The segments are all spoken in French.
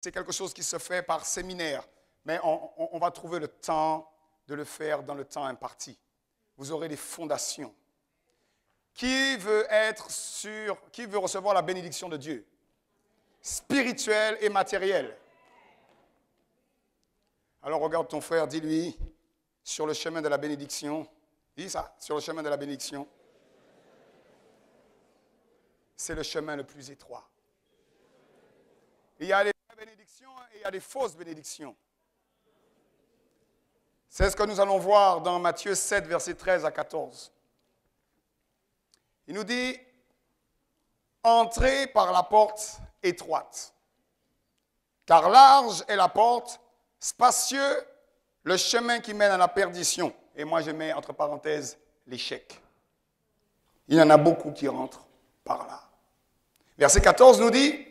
c'est quelque chose qui se fait par séminaire, mais on, va trouver le temps de le faire dans le temps imparti. Vous aurez des fondations. Qui veut être sûr, qui veut recevoir la bénédiction de Dieu? Spirituelle et matérielle. Alors regarde ton frère, dis-lui, sur le chemin de la bénédiction, dis ça, sur le chemin de la bénédiction, c'est le chemin le plus étroit. Il y a des bénédictions et il y a des fausses bénédictions. C'est ce que nous allons voir dans Matthieu 7, versets 13 à 14. Il nous dit, entrez par la porte étroite, car large est la porte, spacieux le chemin qui mène à la perdition. Et moi, je mets entre parenthèses l'échec. Il y en a beaucoup qui rentrent par là. Verset 14 nous dit,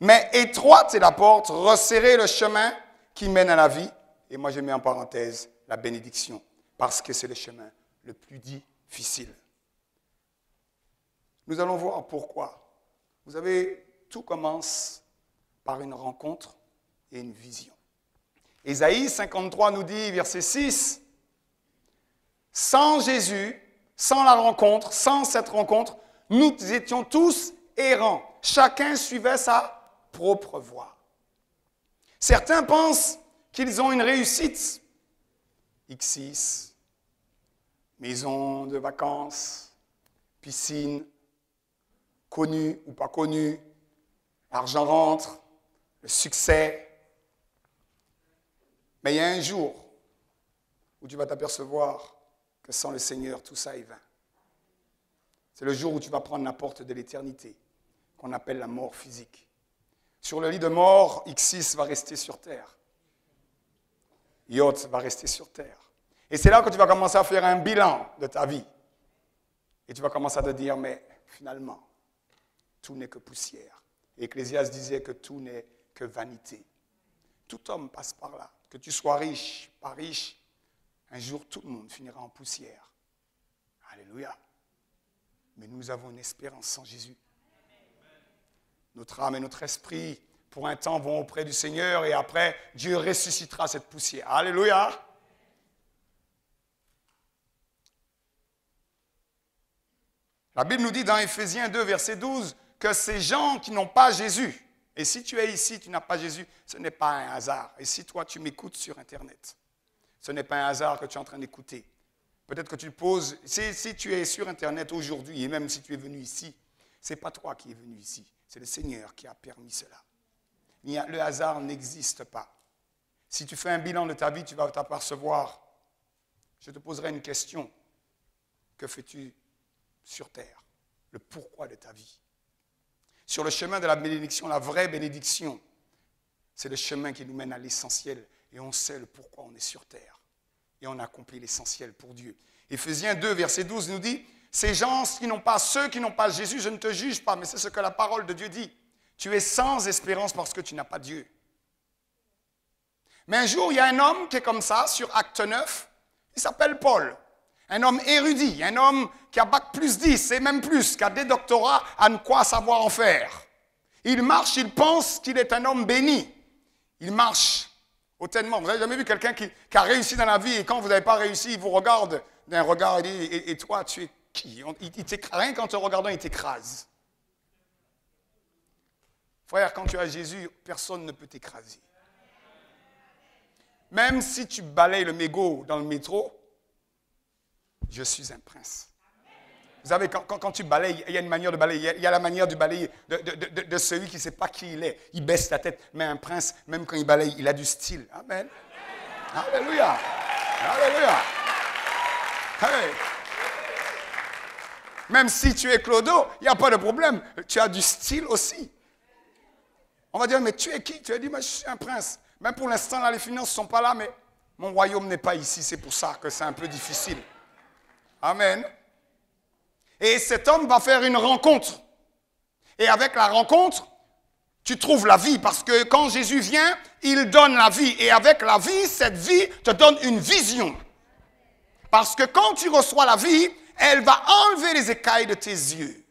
mais étroite est la porte, resserrez le chemin qui mène à la vie. Et moi, je mets en parenthèse la bénédiction, parce que c'est le chemin le plus difficile. Nous allons voir pourquoi. Vous avez, tout commence par une rencontre et une vision. Ésaïe 53 nous dit, verset 6, sans Jésus, sans la rencontre, sans cette rencontre, nous étions tous errants. Chacun suivait sa propre voie. Certains pensent qu'ils ont une réussite. X6, maison de vacances, piscine, connu ou pas connu, l'argent rentre, le succès. Mais il y a un jour où tu vas t'apercevoir que sans le Seigneur, tout ça est vain. C'est le jour où tu vas prendre la porte de l'éternité, qu'on appelle la mort physique. Sur le lit de mort, X6 va rester sur terre. Yot va rester sur terre. Et c'est là que tu vas commencer à faire un bilan de ta vie. Et tu vas commencer à te dire, mais finalement, tout n'est que poussière. Ecclésias disait que tout n'est que vanité. Tout homme passe par là. Que tu sois riche, pas riche, un jour tout le monde finira en poussière. Alléluia. Mais nous avons une espérance sans Jésus. Notre âme et notre esprit, pour un temps, vont auprès du Seigneur et après, Dieu ressuscitera cette poussière. Alléluia. La Bible nous dit dans Éphésiens 2, verset 12, que ces gens qui n'ont pas Jésus, et si tu es ici, tu n'as pas Jésus, ce n'est pas un hasard. Et si toi, tu m'écoutes sur Internet, ce n'est pas un hasard que tu es en train d'écouter. Peut-être que tu poses, si, si, tu es sur Internet aujourd'hui, et même si tu es venu ici, ce n'est pas toi qui es venu ici, c'est le Seigneur qui a permis cela. le hasard n'existe pas. Si tu fais un bilan de ta vie, tu vas t'apercevoir. Je te poserai une question. Que fais-tu sur terre? Le pourquoi de ta vie? Sur le chemin de la bénédiction, la vraie bénédiction, c'est le chemin qui nous mène à l'essentiel. Et on sait le pourquoi on est sur terre. Et on accomplit l'essentiel pour Dieu. Éphésiens 2, verset 12 nous dit, ces gens qui n'ont pas, ceux qui n'ont pas Jésus, je ne te juge pas, mais c'est ce que la parole de Dieu dit. Tu es sans espérance parce que tu n'as pas Dieu. Mais un jour, il y a un homme qui est comme ça, sur Acte 9, il s'appelle Paul un homme érudit, un homme qui a bac plus 10 et même plus, qui a des doctorats à ne quoi savoir en faire. Il marche, il pense qu'il est un homme béni. Il marche hautement. Vous n'avez jamais vu quelqu'un qui, a réussi dans la vie et quand vous n'avez pas réussi, il vous regarde d'un regard et dit et, toi, tu es Rien qu'en te regardant, il t'écrase. Frère, quand tu as Jésus, personne ne peut t'écraser. Même si tu balayes le mégot dans le métro, je suis un prince. Vous savez, quand, tu balayes, il y a une manière de balayer. Il y a la manière de balayer de, celui qui ne sait pas qui il est. Il baisse la tête. Mais un prince, même quand il balaye, il a du style. Amen. Alléluia. Alléluia. Même si tu es clodo, il n'y a pas de problème. Tu as du style aussi. On va dire, mais tu es qui? Tu as dit, mais je suis un prince. Même pour l'instant, là, les finances ne sont pas là, mais mon royaume n'est pas ici. C'est pour ça que c'est un peu difficile. Amen. Et cet homme va faire une rencontre. Et avec la rencontre, tu trouves la vie. Parce que quand Jésus vient, il donne la vie. Et avec la vie, cette vie te donne une vision. Parce que quand tu reçois la vie, elle va enlever les écailles de tes yeux.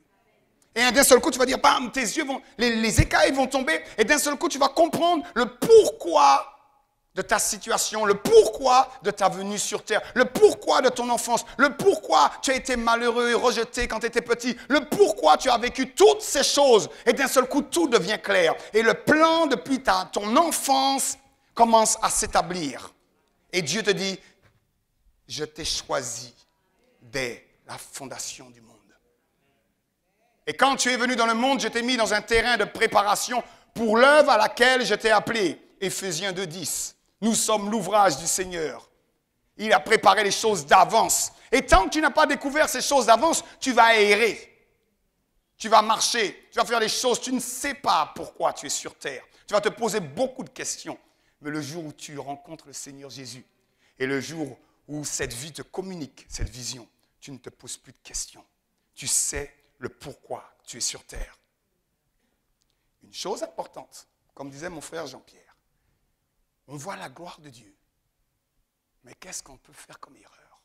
Et d'un seul coup, tu vas dire, bam, tes yeux vont, les, les écailles vont tomber. Et d'un seul coup, tu vas comprendre le pourquoi de ta situation, le pourquoi de ta venue sur terre, le pourquoi de ton enfance, le pourquoi tu as été malheureux et rejeté quand tu étais petit, le pourquoi tu as vécu toutes ces choses. Et d'un seul coup, tout devient clair. Et le plan depuis ta, ton enfance commence à s'établir. Et Dieu te dit, je t'ai choisi dès la fondation du monde. Et quand tu es venu dans le monde, je t'ai mis dans un terrain de préparation pour l'œuvre à laquelle je t'ai appelé. Éphésiens 2.10. Nous sommes l'ouvrage du Seigneur. Il a préparé les choses d'avance. Et tant que tu n'as pas découvert ces choses d'avance, tu vas errer. Tu vas marcher, tu vas faire des choses, tu ne sais pas pourquoi tu es sur terre. Tu vas te poser beaucoup de questions. Mais le jour où tu rencontres le Seigneur Jésus et le jour où cette vie te communique cette vision, tu ne te poses plus de questions. Tu sais le pourquoi tu es sur terre. Une chose importante, comme disait mon frère Jean-Pierre, on voit la gloire de Dieu. Mais qu'est-ce qu'on peut faire comme erreur?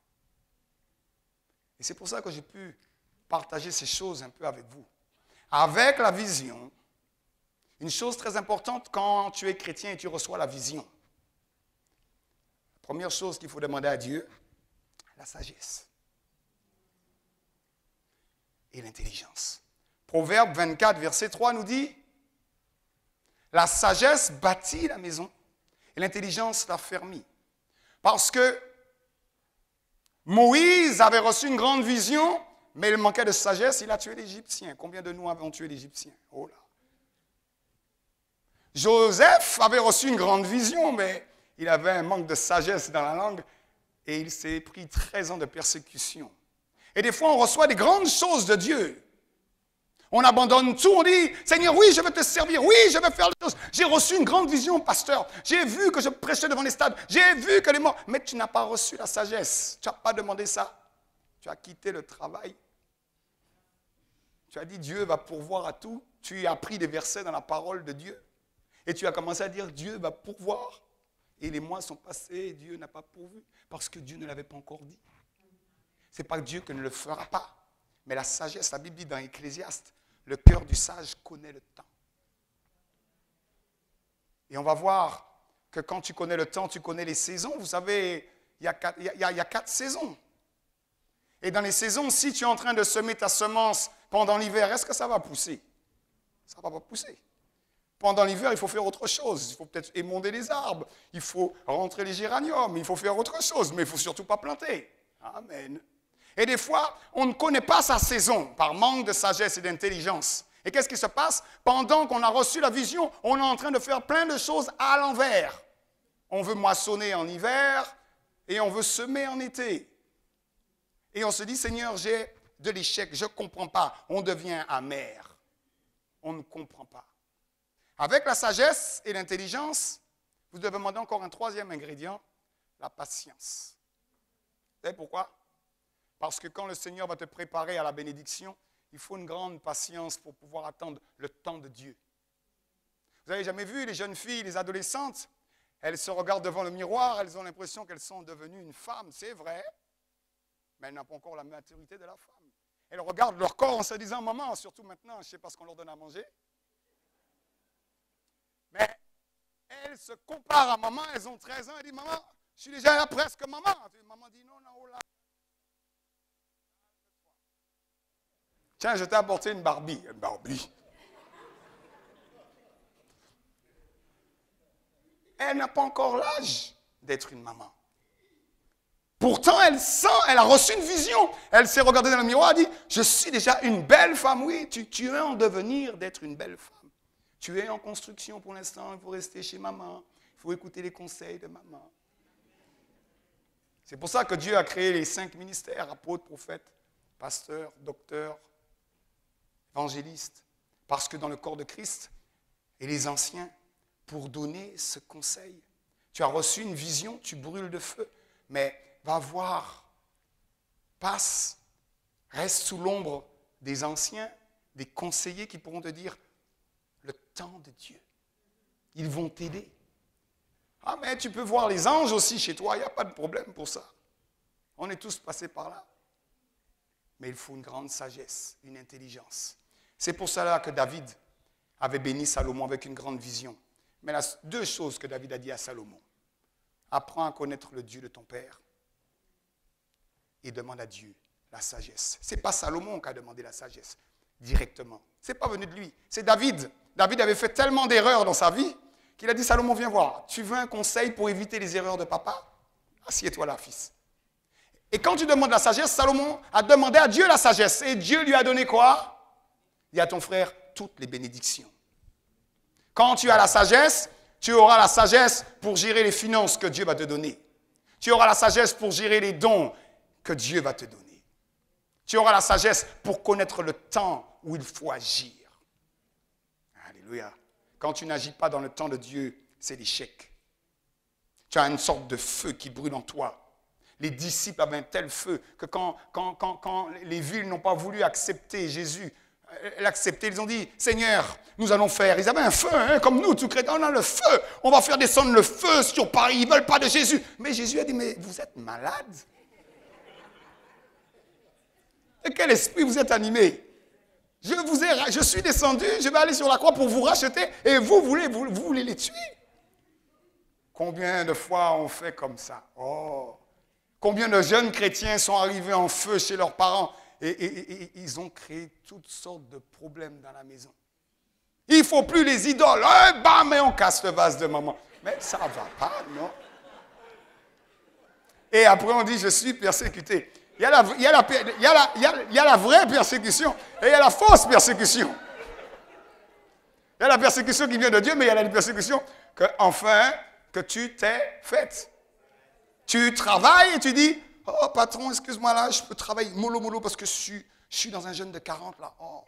Et c'est pour ça que j'ai pu partager ces choses un peu avec vous. Avec la vision, une chose très importante quand tu es chrétien et tu reçois la vision. La première chose qu'il faut demander à Dieu, la sagesse et l'intelligence. Proverbe 24, verset 3 nous dit, la sagesse bâtit la maison et l'intelligence l'a fermé. Parce que Moïse avait reçu une grande vision, mais il manquait de sagesse, il a tué l'Égyptien. Combien de nous avons tué l'Égyptien? Oh là. Joseph avait reçu une grande vision, mais il avait un manque de sagesse dans la langue et il s'est pris 13 ans de persécution. Et des fois, on reçoit des grandes choses de Dieu. On abandonne tout, on dit, Seigneur, oui, je veux te servir, oui, je veux faire les choses. J'ai reçu une grande vision, pasteur. J'ai vu que je prêchais devant les stades. J'ai vu que les morts. Mais tu n'as pas reçu la sagesse. Tu n'as pas demandé ça. Tu as quitté le travail. Tu as dit, Dieu va pourvoir à tout. Tu as pris des versets dans la parole de Dieu. Et tu as commencé à dire, Dieu va pourvoir. Et les mois sont passés et Dieu n'a pas pourvu. Parce que Dieu ne l'avait pas encore dit. Ce n'est pas Dieu qui ne le fera pas. Mais la sagesse, la Bible dit dans Ecclésiaste, le cœur du sage connaît le temps. Et on va voir que quand tu connais le temps, tu connais les saisons. Vous savez, il y a quatre, saisons. Et dans les saisons, si tu es en train de semer ta semence pendant l'hiver, est-ce que ça va pousser? Ça ne va pas pousser. Pendant l'hiver, il faut faire autre chose. Il faut peut-être émonder les arbres. Il faut rentrer les géraniums. Il faut faire autre chose. Mais il ne faut surtout pas planter. Amen. Et des fois, on ne connaît pas sa saison par manque de sagesse et d'intelligence. Et qu'est-ce qui se passe? Pendant qu'on a reçu la vision, on est en train de faire plein de choses à l'envers. On veut moissonner en hiver et on veut semer en été. Et on se dit, Seigneur, j'ai de l'échec, je ne comprends pas. On devient amer. On ne comprend pas. Avec la sagesse et l'intelligence, vous devez demander encore un troisième ingrédient, la patience. Vous savez pourquoi? Parce que quand le Seigneur va te préparer à la bénédiction, il faut une grande patience pour pouvoir attendre le temps de Dieu. Vous avez jamais vu les jeunes filles, les adolescentes? Elles se regardent devant le miroir, elles ont l'impression qu'elles sont devenues une femme, c'est vrai, mais elles n'ont pas encore la maturité de la femme. Elles regardent leur corps en se disant, maman, surtout maintenant, je ne sais pas ce qu'on leur donne à manger. Mais elles se comparent à maman, elles ont 13 ans, elles disent, maman, je suis déjà presque maman. maman dit, non, non, oh là, Tiens, je t'ai apporté une Barbie. Une Barbie. Elle n'a pas encore l'âge d'être une maman. Pourtant, elle sent, elle a reçu une vision. Elle s'est regardée dans le miroir et a dit, je suis déjà une belle femme. Oui, tu, tu es en devenir d'être une belle femme. Tu es en construction pour l'instant, il faut rester chez maman. Il faut écouter les conseils de maman. C'est pour ça que Dieu a créé les cinq ministères, apôtres, prophètes, pasteurs, docteurs, évangéliste, parce que dans le corps de Christ et les anciens, pour donner ce conseil. Tu as reçu une vision, tu brûles de feu, mais va voir, passe, reste sous l'ombre des anciens, des conseillers qui pourront te dire le temps de Dieu. Ils vont t'aider. Ah, mais tu peux voir les anges aussi chez toi, il n'y a pas de problème pour ça. On est tous passés par là. Mais il faut une grande sagesse, une intelligence. C'est pour cela que David avait béni Salomon avec une grande vision. Mais a deux choses que David a dit à Salomon. Apprends à connaître le Dieu de ton Père et demande à Dieu la sagesse. Ce n'est pas Salomon qui a demandé la sagesse directement. Ce n'est pas venu de lui. C'est David. David avait fait tellement d'erreurs dans sa vie qu'il a dit Salomon, viens voir. Tu veux un conseil pour éviter les erreurs de papa? Assieds-toi là, fils. Et quand tu demandes la sagesse, Salomon a demandé à Dieu la sagesse. Et Dieu lui a donné quoi? Dis à ton frère toutes les bénédictions. Quand tu as la sagesse, tu auras la sagesse pour gérer les finances que Dieu va te donner. Tu auras la sagesse pour gérer les dons que Dieu va te donner. Tu auras la sagesse pour connaître le temps où il faut agir. Alléluia. Quand tu n'agis pas dans le temps de Dieu, c'est l'échec. Tu as une sorte de feu qui brûle en toi. Les disciples avaient un tel feu que quand, les villes n'ont pas voulu accepter Jésus, l'accepter, ils ont dit, Seigneur, nous allons faire. Ils avaient un feu, hein, comme nous, tout chrétiens, on a le feu. On va faire descendre le feu sur Paris. Ils ne veulent pas de Jésus. Mais Jésus a dit, mais vous êtes malade de quel esprit vous êtes animé je, vous ai, je suis descendu, je vais aller sur la croix pour vous racheter et vous voulez, vous, voulez les tuer. Combien de fois on fait comme ça? Oh Combien de jeunes chrétiens sont arrivés en feu chez leurs parents et, et ils ont créé toutes sortes de problèmes dans la maison. Il ne faut plus les idoles. Eh, bam, mais on casse le vase de maman. Mais ça ne va pas, non Et après on dit, je suis persécuté. Il, y a la, il y a la vraie persécution et il y a la fausse persécution. Il y a la persécution qui vient de Dieu, mais il y a la persécution que, enfin, que tu t'es faite. Tu travailles et tu dis, oh patron, excuse-moi là, je peux travailler mollo mollo parce que je suis, dans un jeûne de 40 là. Oh.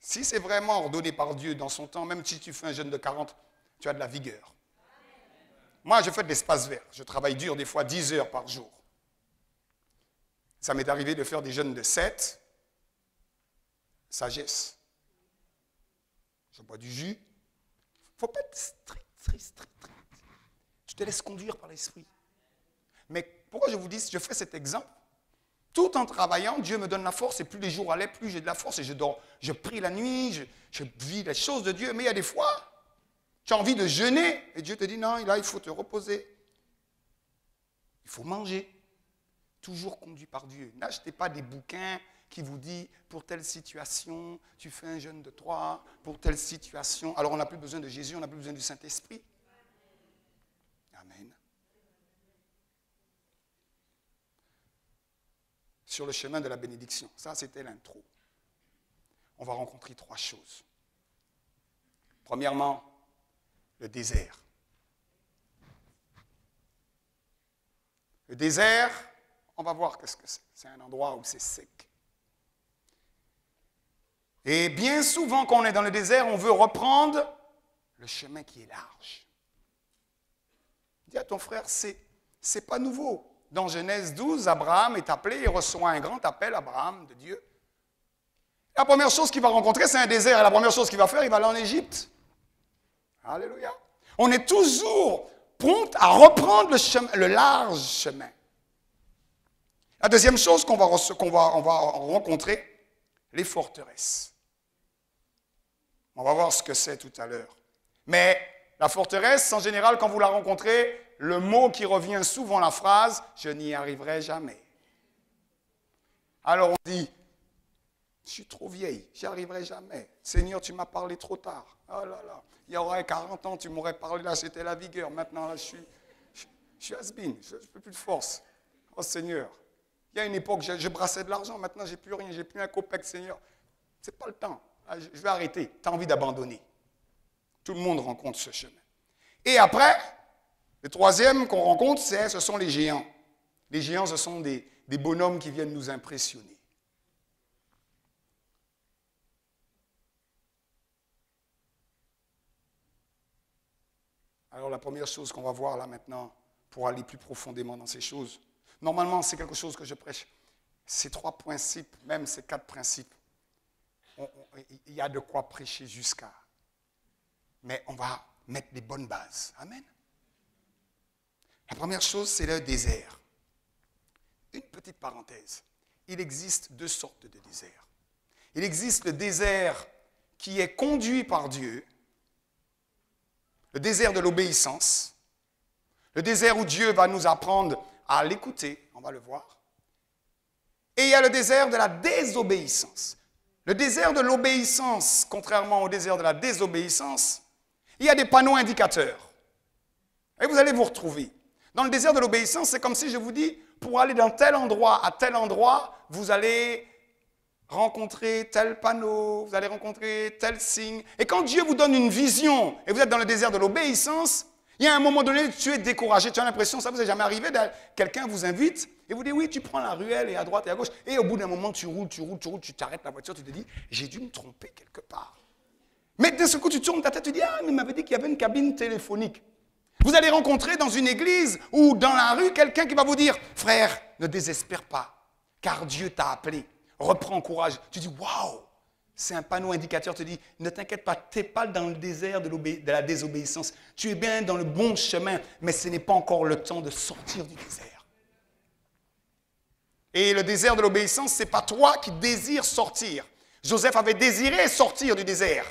Si c'est vraiment ordonné par Dieu dans son temps, même si tu fais un jeûne de 40, tu as de la vigueur. Moi, je fais de l'espace vert. Je travaille dur, des fois 10 heures par jour. Ça m'est arrivé de faire des jeûnes de 7. Sagesse. Je bois du jus. Il ne faut pas être strict, strict, strict. Tu te laisses conduire par l'esprit. Mais pourquoi je vous dis, je fais cet exemple Tout en travaillant, Dieu me donne la force et plus les jours allaient, plus j'ai de la force et je dors. Je prie la nuit, je, je vis les choses de Dieu. Mais il y a des fois, tu as envie de jeûner et Dieu te dit non, là, il faut te reposer. Il faut manger. Toujours conduit par Dieu. N'achetez pas des bouquins qui vous disent pour telle situation, tu fais un jeûne de trois, pour telle situation. Alors on n'a plus besoin de Jésus, on n'a plus besoin du Saint-Esprit. Amen. Sur le chemin de la bénédiction. Ça, c'était l'intro. On va rencontrer trois choses. Premièrement, le désert. Le désert, on va voir qu'est-ce que c'est. C'est un endroit où c'est sec. Et bien souvent, quand on est dans le désert, on veut reprendre le chemin qui est large. À ton frère, c'est pas nouveau. Dans Genèse 12, Abraham est appelé, il reçoit un grand appel, Abraham, de Dieu. La première chose qu'il va rencontrer, c'est un désert. Et la première chose qu'il va faire, il va aller en Égypte. Alléluia. On est toujours prompt à reprendre le, large chemin. La deuxième chose qu'on va, va rencontrer, les forteresses. On va voir ce que c'est tout à l'heure. Mais la forteresse, en général, quand vous la rencontrez, le mot qui revient souvent, la phrase, je n'y arriverai jamais. Alors on dit, je suis trop vieille, j'y arriverai jamais. Seigneur, tu m'as parlé trop tard. Oh là là, il y aurait 40 ans, tu m'aurais parlé, là, c'était la vigueur. Maintenant, là, je suis, je, suis has je n'ai plus de force. Oh Seigneur, il y a une époque, je, je brassais de l'argent, maintenant, j'ai plus rien, j'ai plus un copec, Seigneur. C'est pas le temps. Ah, je vais arrêter. Tu as envie d'abandonner. Tout le monde rencontre ce chemin. Et après, le troisième qu'on rencontre, ce sont les géants. Les géants, ce sont des bonhommes qui viennent nous impressionner. Alors la première chose qu'on va voir là maintenant, pour aller plus profondément dans ces choses, normalement c'est quelque chose que je prêche. Ces trois principes, même ces quatre principes, il y a de quoi prêcher jusqu'à. Mais on va mettre les bonnes bases. Amen. La première chose, c'est le désert. Une petite parenthèse. il existe deux sortes de déserts. Il existe le désert qui est conduit par Dieu, le désert de l'obéissance, le désert où Dieu va nous apprendre à l'écouter, on va le voir. Et il y a le désert de la désobéissance. Le désert de l'obéissance, contrairement au désert de la désobéissance, il y a des panneaux indicateurs. Et vous allez vous retrouver. Dans le désert de l'obéissance, c'est comme si je vous dis, pour aller dans tel endroit à tel endroit, vous allez rencontrer tel panneau, vous allez rencontrer tel signe. Et quand Dieu vous donne une vision et vous êtes dans le désert de l'obéissance, il y a un moment donné, tu es découragé, tu as l'impression, ça vous est jamais arrivé, quelqu'un vous invite et vous dit oui, tu prends la ruelle et à droite et à gauche. Et au bout d'un moment, tu roules, tu roules, tu roules, tu t'arrêtes la voiture, tu te dis, j'ai dû me tromper quelque part. Mais d'un ce coup, tu tournes ta tête, tu dis, ah, mais il m'avait dit qu'il y avait une cabine téléphonique. Vous allez rencontrer dans une église ou dans la rue quelqu'un qui va vous dire, frère, ne désespère pas, car Dieu t'a appelé. Reprends courage. Tu dis, waouh, c'est un panneau indicateur, tu dis, ne t'inquiète pas, tu n'es pas dans le désert de, de, la désobéissance. Tu es bien dans le bon chemin, mais ce n'est pas encore le temps de sortir du désert. Et le désert de l'obéissance, ce n'est pas toi qui désires sortir. Joseph avait désiré sortir du désert.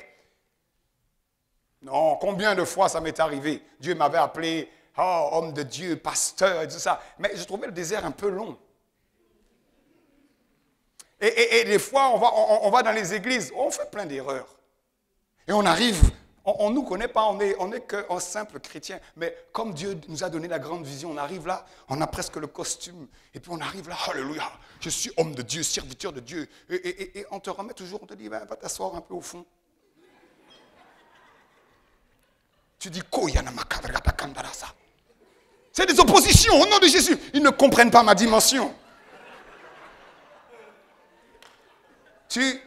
Non, combien de fois ça m'est arrivé? Dieu m'avait appelé oh, homme de Dieu, pasteur et tout ça. Mais je trouvais le désert un peu long. Et, des fois, on va, dans les églises, on fait plein d'erreurs. Et on arrive, on ne nous connaît pas, on n'est est qu'un simple chrétien. Mais comme Dieu nous a donné la grande vision, on arrive là, on a presque le costume. Et puis on arrive là, alléluia, je suis homme de Dieu, serviteur de Dieu. Et, on te remet toujours, on te dit, va t'asseoir un peu au fond. Tu dis, c'est des oppositions au nom de Jésus. Ils ne comprennent pas ma dimension. Tu,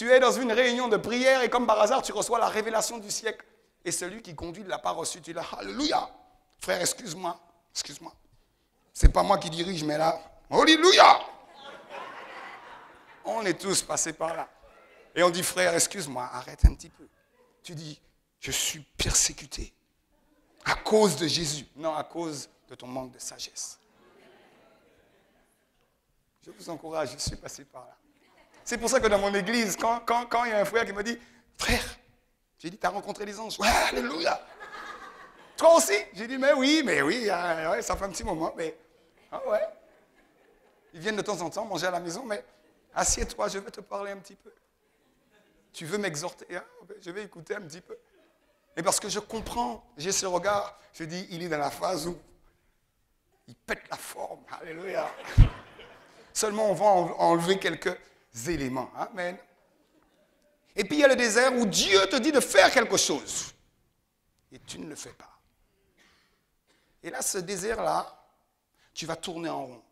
es dans une réunion de prière et comme par hasard, tu reçois la révélation du siècle. Et celui qui conduit ne l'a pas reçu. Tu dis, Alléluia. Frère, excuse-moi. Excuse-moi. C'est pas moi qui dirige, mais là, Alléluia. On est tous passés par là. Et on dit, frère, excuse-moi, arrête un petit peu. Tu dis, je suis persécuté à cause de Jésus, non à cause de ton manque de sagesse. Je vous encourage, je suis passé par là. C'est pour ça que dans mon église, quand, quand, il y a un frère qui me dit, frère, j'ai dit, tu as rencontré les anges. Ouais, alléluia. Toi aussi? J'ai dit, mais oui, mais oui, hein, ça fait un petit moment, mais, ah ouais. Ils viennent de temps en temps manger à la maison, mais assieds-toi, je vais te parler un petit peu. Tu veux m'exhorter hein? Je vais écouter un petit peu. Et parce que je comprends, j'ai ce regard, je dis, il est dans la phase où il pète la forme. Alléluia. Seulement, on va enlever quelques éléments. Amen. Et puis il y a le désert où Dieu te dit de faire quelque chose. Et tu ne le fais pas. Et là, ce désert-là, tu vas tourner en rond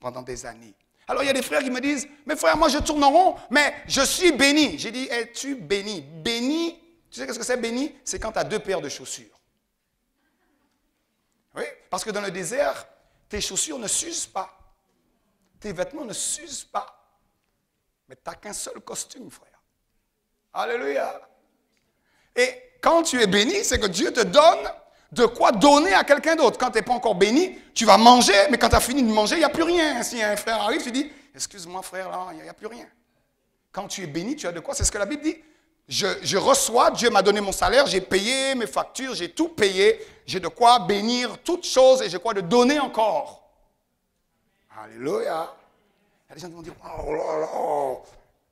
pendant des années. Alors il y a des frères qui me disent, mais frère, moi je tourne en rond, mais je suis béni. J'ai dit, es-tu béni? Béni tu sais ce que c'est béni? C'est quand tu as deux paires de chaussures. Oui, parce que dans le désert, tes chaussures ne s'usent pas. Tes vêtements ne s'usent pas. Mais tu n'as qu'un seul costume, frère. Alléluia. Et quand tu es béni, c'est que Dieu te donne de quoi donner à quelqu'un d'autre. Quand tu n'es pas encore béni, tu vas manger, mais quand tu as fini de manger, il n'y a plus rien. Si un frère arrive, tu dis, excuse-moi frère, il n'y a plus rien. Quand tu es béni, tu as de quoi? C'est ce que la Bible dit. Je, reçois, Dieu m'a donné mon salaire, j'ai payé mes factures, j'ai tout payé, j'ai de quoi bénir toutes choses et j'ai quoi de donner encore. Alléluia. Il gens vont dire, oh là là.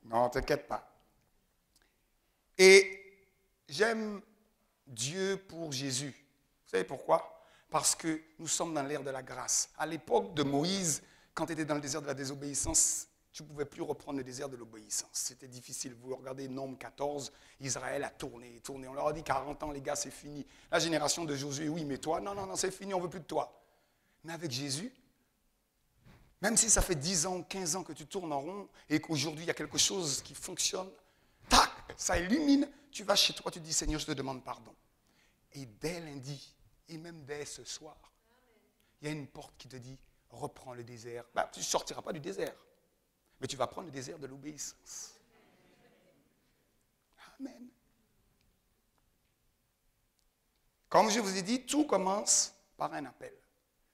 Non, t'inquiète pas. Et j'aime Dieu pour Jésus. Vous savez pourquoi? Parce que nous sommes dans l'ère de la grâce. À l'époque de Moïse, quand il était dans le désert de la désobéissance, tu ne pouvais plus reprendre le désert de l'obéissance. C'était difficile. Vous regardez Nombre 14, Israël a tourné, tourné. On leur a dit 40 ans, les gars, c'est fini. La génération de Josué, oui, mais toi, non, non, non, c'est fini, on ne veut plus de toi. Mais avec Jésus, même si ça fait 10 ans, 15 ans que tu tournes en rond et qu'aujourd'hui il y a quelque chose qui fonctionne, tac, ça illumine, tu vas chez toi, tu dis Seigneur, je te demande pardon. Et dès lundi, et même dès ce soir, il y a une porte qui te dit reprends le désert. Bah, tu ne sortiras pas du désert. Mais tu vas prendre le désert de l'obéissance. Amen. Comme je vous ai dit, tout commence par un appel,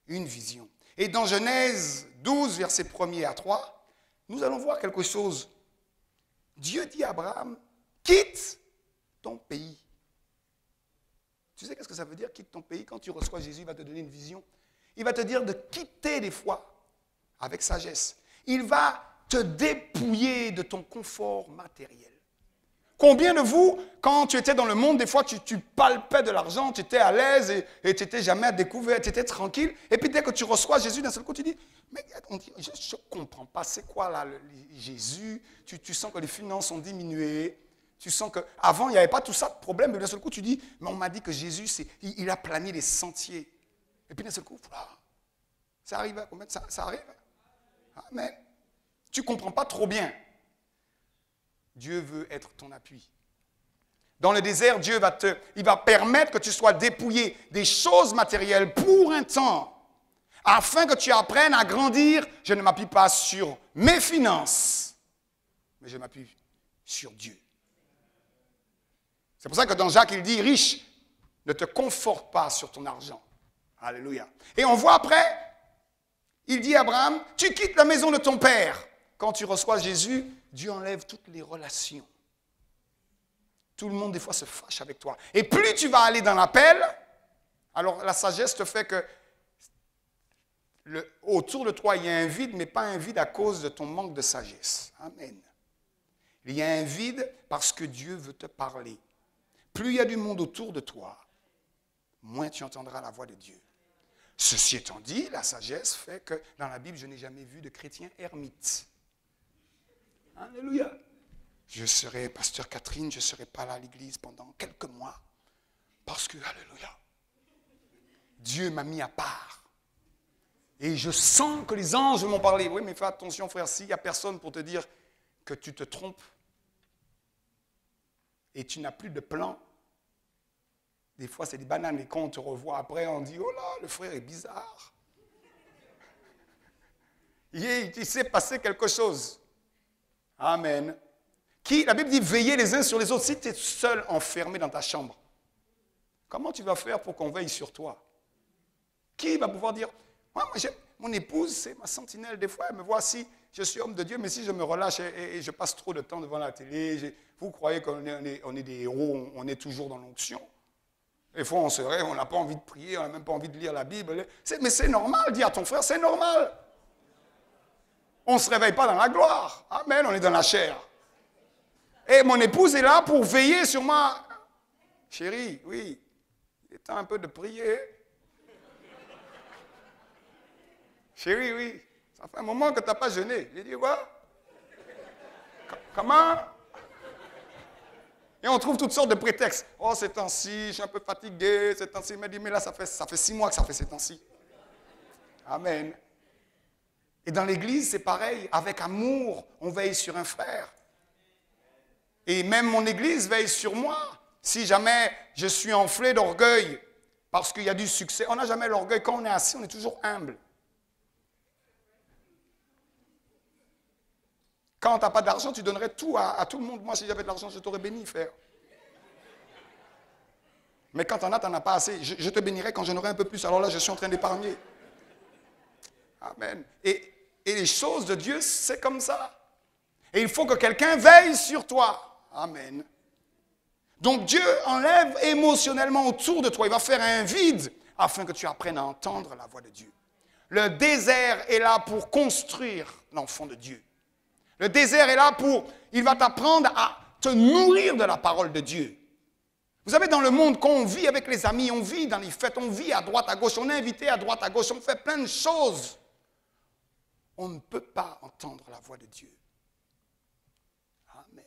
une vision. Et dans Genèse 12, versets 1er à 3, nous allons voir quelque chose. Dieu dit à Abraham, quitte ton pays. Tu sais qu'est-ce que ça veut dire, quitte ton pays Quand tu reçois Jésus, il va te donner une vision. Il va te dire de quitter des fois avec sagesse. Il va te dépouiller de ton confort matériel. Combien de vous, quand tu étais dans le monde, des fois tu, palpais de l'argent, tu étais à l'aise et, tu n'étais jamais à découvert, tu étais tranquille. Et puis dès que tu reçois Jésus, d'un seul coup, tu dis, mais je ne comprends pas, c'est quoi là, Jésus? Tu, sens que les finances ont diminué. Tu sens qu'avant, il n'y avait pas tout ça de problème, mais d'un seul coup, tu dis, mais on m'a dit que Jésus, il, a plané les sentiers. Et puis d'un seul coup, ça arrive, ça, ça arrive? Amen. Tu ne comprends pas trop bien. Dieu veut être ton appui. Dans le désert, Dieu va te, il va permettre que tu sois dépouillé des choses matérielles pour un temps, afin que tu apprennes à grandir. Je ne m'appuie pas sur mes finances, mais je m'appuie sur Dieu. C'est pour ça que dans Jacques, il dit, riche, ne te conforte pas sur ton argent. Alléluia. Et on voit après, il dit à Abraham, tu quittes la maison de ton père. Quand tu reçois Jésus, Dieu enlève toutes les relations. Tout le monde, des fois, se fâche avec toi. Et plus tu vas aller dans l'appel, alors la sagesse te fait que autour de toi, il y a un vide, mais pas un vide à cause de ton manque de sagesse. Amen. Il y a un vide parce que Dieu veut te parler. Plus il y a du monde autour de toi, moins tu entendras la voix de Dieu. Ceci étant dit, la sagesse fait que dans la Bible, je n'ai jamais vu de chrétien ermite. Alléluia. Je serai, pasteur Catherine, je ne serai pas là à l'église pendant quelques mois. Parce que, Alléluia, Dieu m'a mis à part. Et je sens que les anges m'ont parlé. Oui, mais fais attention, frère, s'il n'y a personne pour te dire que tu te trompes et tu n'as plus de plan, des fois c'est des bananes. Et quand on te revoit après, on dit Oh là, le frère est bizarre. Il s'est passé quelque chose. Amen. Qui, la Bible dit, veillez les uns sur les autres. Si tu es seul enfermé dans ta chambre, comment tu vas faire pour qu'on veille sur toi? Qui va pouvoir dire, moi, mon épouse, c'est ma sentinelle. Des fois, elle me voit si je suis homme de Dieu, mais si je me relâche et, je passe trop de temps devant la télé, vous croyez qu'on est, des héros, on, est toujours dans l'onction? Des fois, on se rêve, on n'a pas envie de prier, on n'a même pas envie de lire la Bible. Mais c'est normal, dis à ton frère, c'est normal. On ne se réveille pas dans la gloire. Amen, on est dans la chair. Et mon épouse est là pour veiller sur moi. Chérie, oui, il est temps un peu de prier. Chérie, oui, ça fait un moment que tu n'as pas jeûné. J'ai dit, quoi? Comment? Et on trouve toutes sortes de prétextes. Oh, c'est temps-ci, je suis un peu fatigué, c'est temps-ci. Il m'a dit, mais là, ça fait, ça fait six mois que ça fait ces temps-ci. Amen. Et dans l'Église, c'est pareil. Avec amour, on veille sur un frère. Et même mon Église veille sur moi. Si jamais je suis enflé d'orgueil parce qu'il y a du succès, on n'a jamais l'orgueil. Quand on est assis, on est toujours humble. Quand tu n'as pas d'argent, tu donnerais tout à, tout le monde. Moi, si j'avais de l'argent, je t'aurais béni, frère. Mais quand tu en as, tu n'en as pas assez. Je, je te bénirais quand j'en aurais un peu plus. Alors là, je suis en train d'épargner. Amen. Et, les choses de Dieu, c'est comme ça. Et il faut que quelqu'un veille sur toi. Amen. Donc Dieu enlève émotionnellement autour de toi. Il va faire un vide afin que tu apprennes à entendre la voix de Dieu. Le désert est là pour construire l'enfant de Dieu. Le désert est là pour, il va t'apprendre à te nourrir de la parole de Dieu. Vous savez, dans le monde, quand on vit avec les amis, on vit dans les fêtes, on vit à droite, à gauche, on est invité à droite, à gauche, on fait plein de choses on ne peut pas entendre la voix de Dieu. Amen.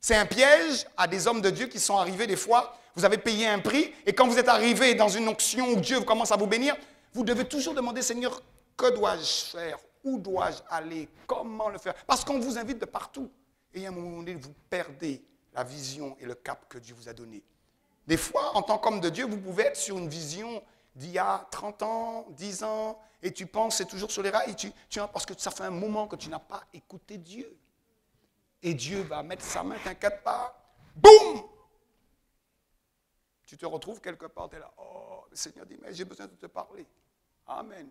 C'est un piège à des hommes de Dieu qui sont arrivés des fois. Vous avez payé un prix et quand vous êtes arrivé dans une onction où Dieu commence à vous bénir, vous devez toujours demander, Seigneur, que dois-je faire? Où dois-je aller? Comment le faire? Parce qu'on vous invite de partout. Et à un moment donné, vous perdez la vision et le cap que Dieu vous a donné. Des fois, en tant qu'homme de Dieu, vous pouvez être sur une vision d'il y a 30 ans, 10 ans, et tu penses c'est toujours sur les rails, tu, tu, parce que ça fait un moment que tu n'as pas écouté Dieu. Et Dieu va mettre sa main, t'inquiète pas, boum Tu te retrouves quelque part, tu es là, oh, le Seigneur dit, mais j'ai besoin de te parler. Amen.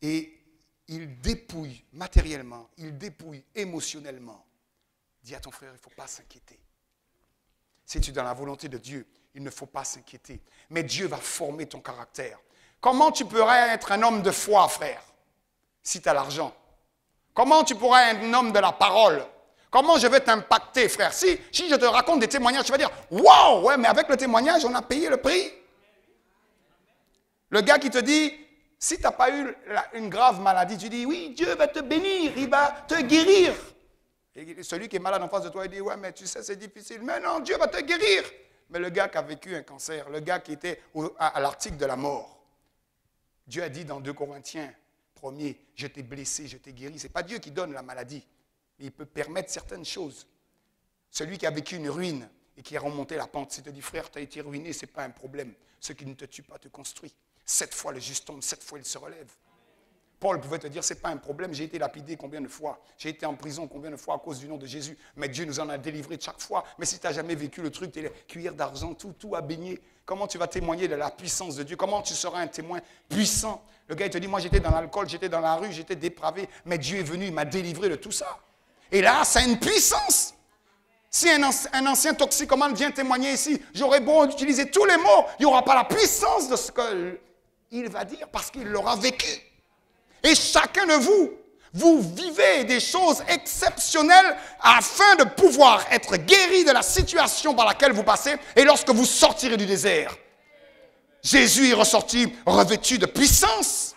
et il dépouille matériellement, il dépouille émotionnellement. Dis à ton frère, il ne faut pas s'inquiéter. Si tu es dans la volonté de Dieu, il ne faut pas s'inquiéter. Mais Dieu va former ton caractère. Comment tu pourrais être un homme de foi, frère, si tu as l'argent? Comment tu pourrais être un homme de la parole? Comment je vais t'impacter, frère? Si, si je te raconte des témoignages, tu vas dire Waouh, ouais, mais avec le témoignage, on a payé le prix. Le gars qui te dit Si tu n'as pas eu une grave maladie, tu dis Oui, Dieu va te bénir, il va te guérir. Et celui qui est malade en face de toi, il dit Ouais, mais tu sais, c'est difficile. Mais non, Dieu va te guérir. Mais le gars qui a vécu un cancer, le gars qui était à, l'article de la mort, Dieu a dit dans 2 Corinthiens, premier, je t'ai blessé, je t'ai guéri. Ce n'est pas Dieu qui donne la maladie. Il peut permettre certaines choses. Celui qui a vécu une ruine et qui a remonté la pente, s'il te dit, frère, tu as été ruiné, ce n'est pas un problème. Ce qui ne te tue pas te construit. Sept fois le juste tombe, sept fois il se relève. Paul pouvait te dire, ce n'est pas un problème, j'ai été lapidé combien de fois, j'ai été en prison combien de fois à cause du nom de Jésus, mais Dieu nous en a délivré chaque fois. Mais si tu n'as jamais vécu le truc, tu es cuillère d'argent, tout, tout a baigné, comment tu vas témoigner de la puissance de Dieu? Comment tu seras un témoin puissant? Le gars, il te dit, moi j'étais dans l'alcool, j'étais dans la rue, j'étais dépravé, mais Dieu est venu, il m'a délivré de tout ça. Et là, ça a une puissance. Si un, un ancien toxicomane vient témoigner ici, j'aurais beau utiliser tous les mots, il n'y aura pas la puissance de ce qu'il va dire parce qu'il l'aura vécu. Et chacun de vous, vous vivez des choses exceptionnelles afin de pouvoir être guéri de la situation par laquelle vous passez et lorsque vous sortirez du désert. Jésus est ressorti revêtu de puissance.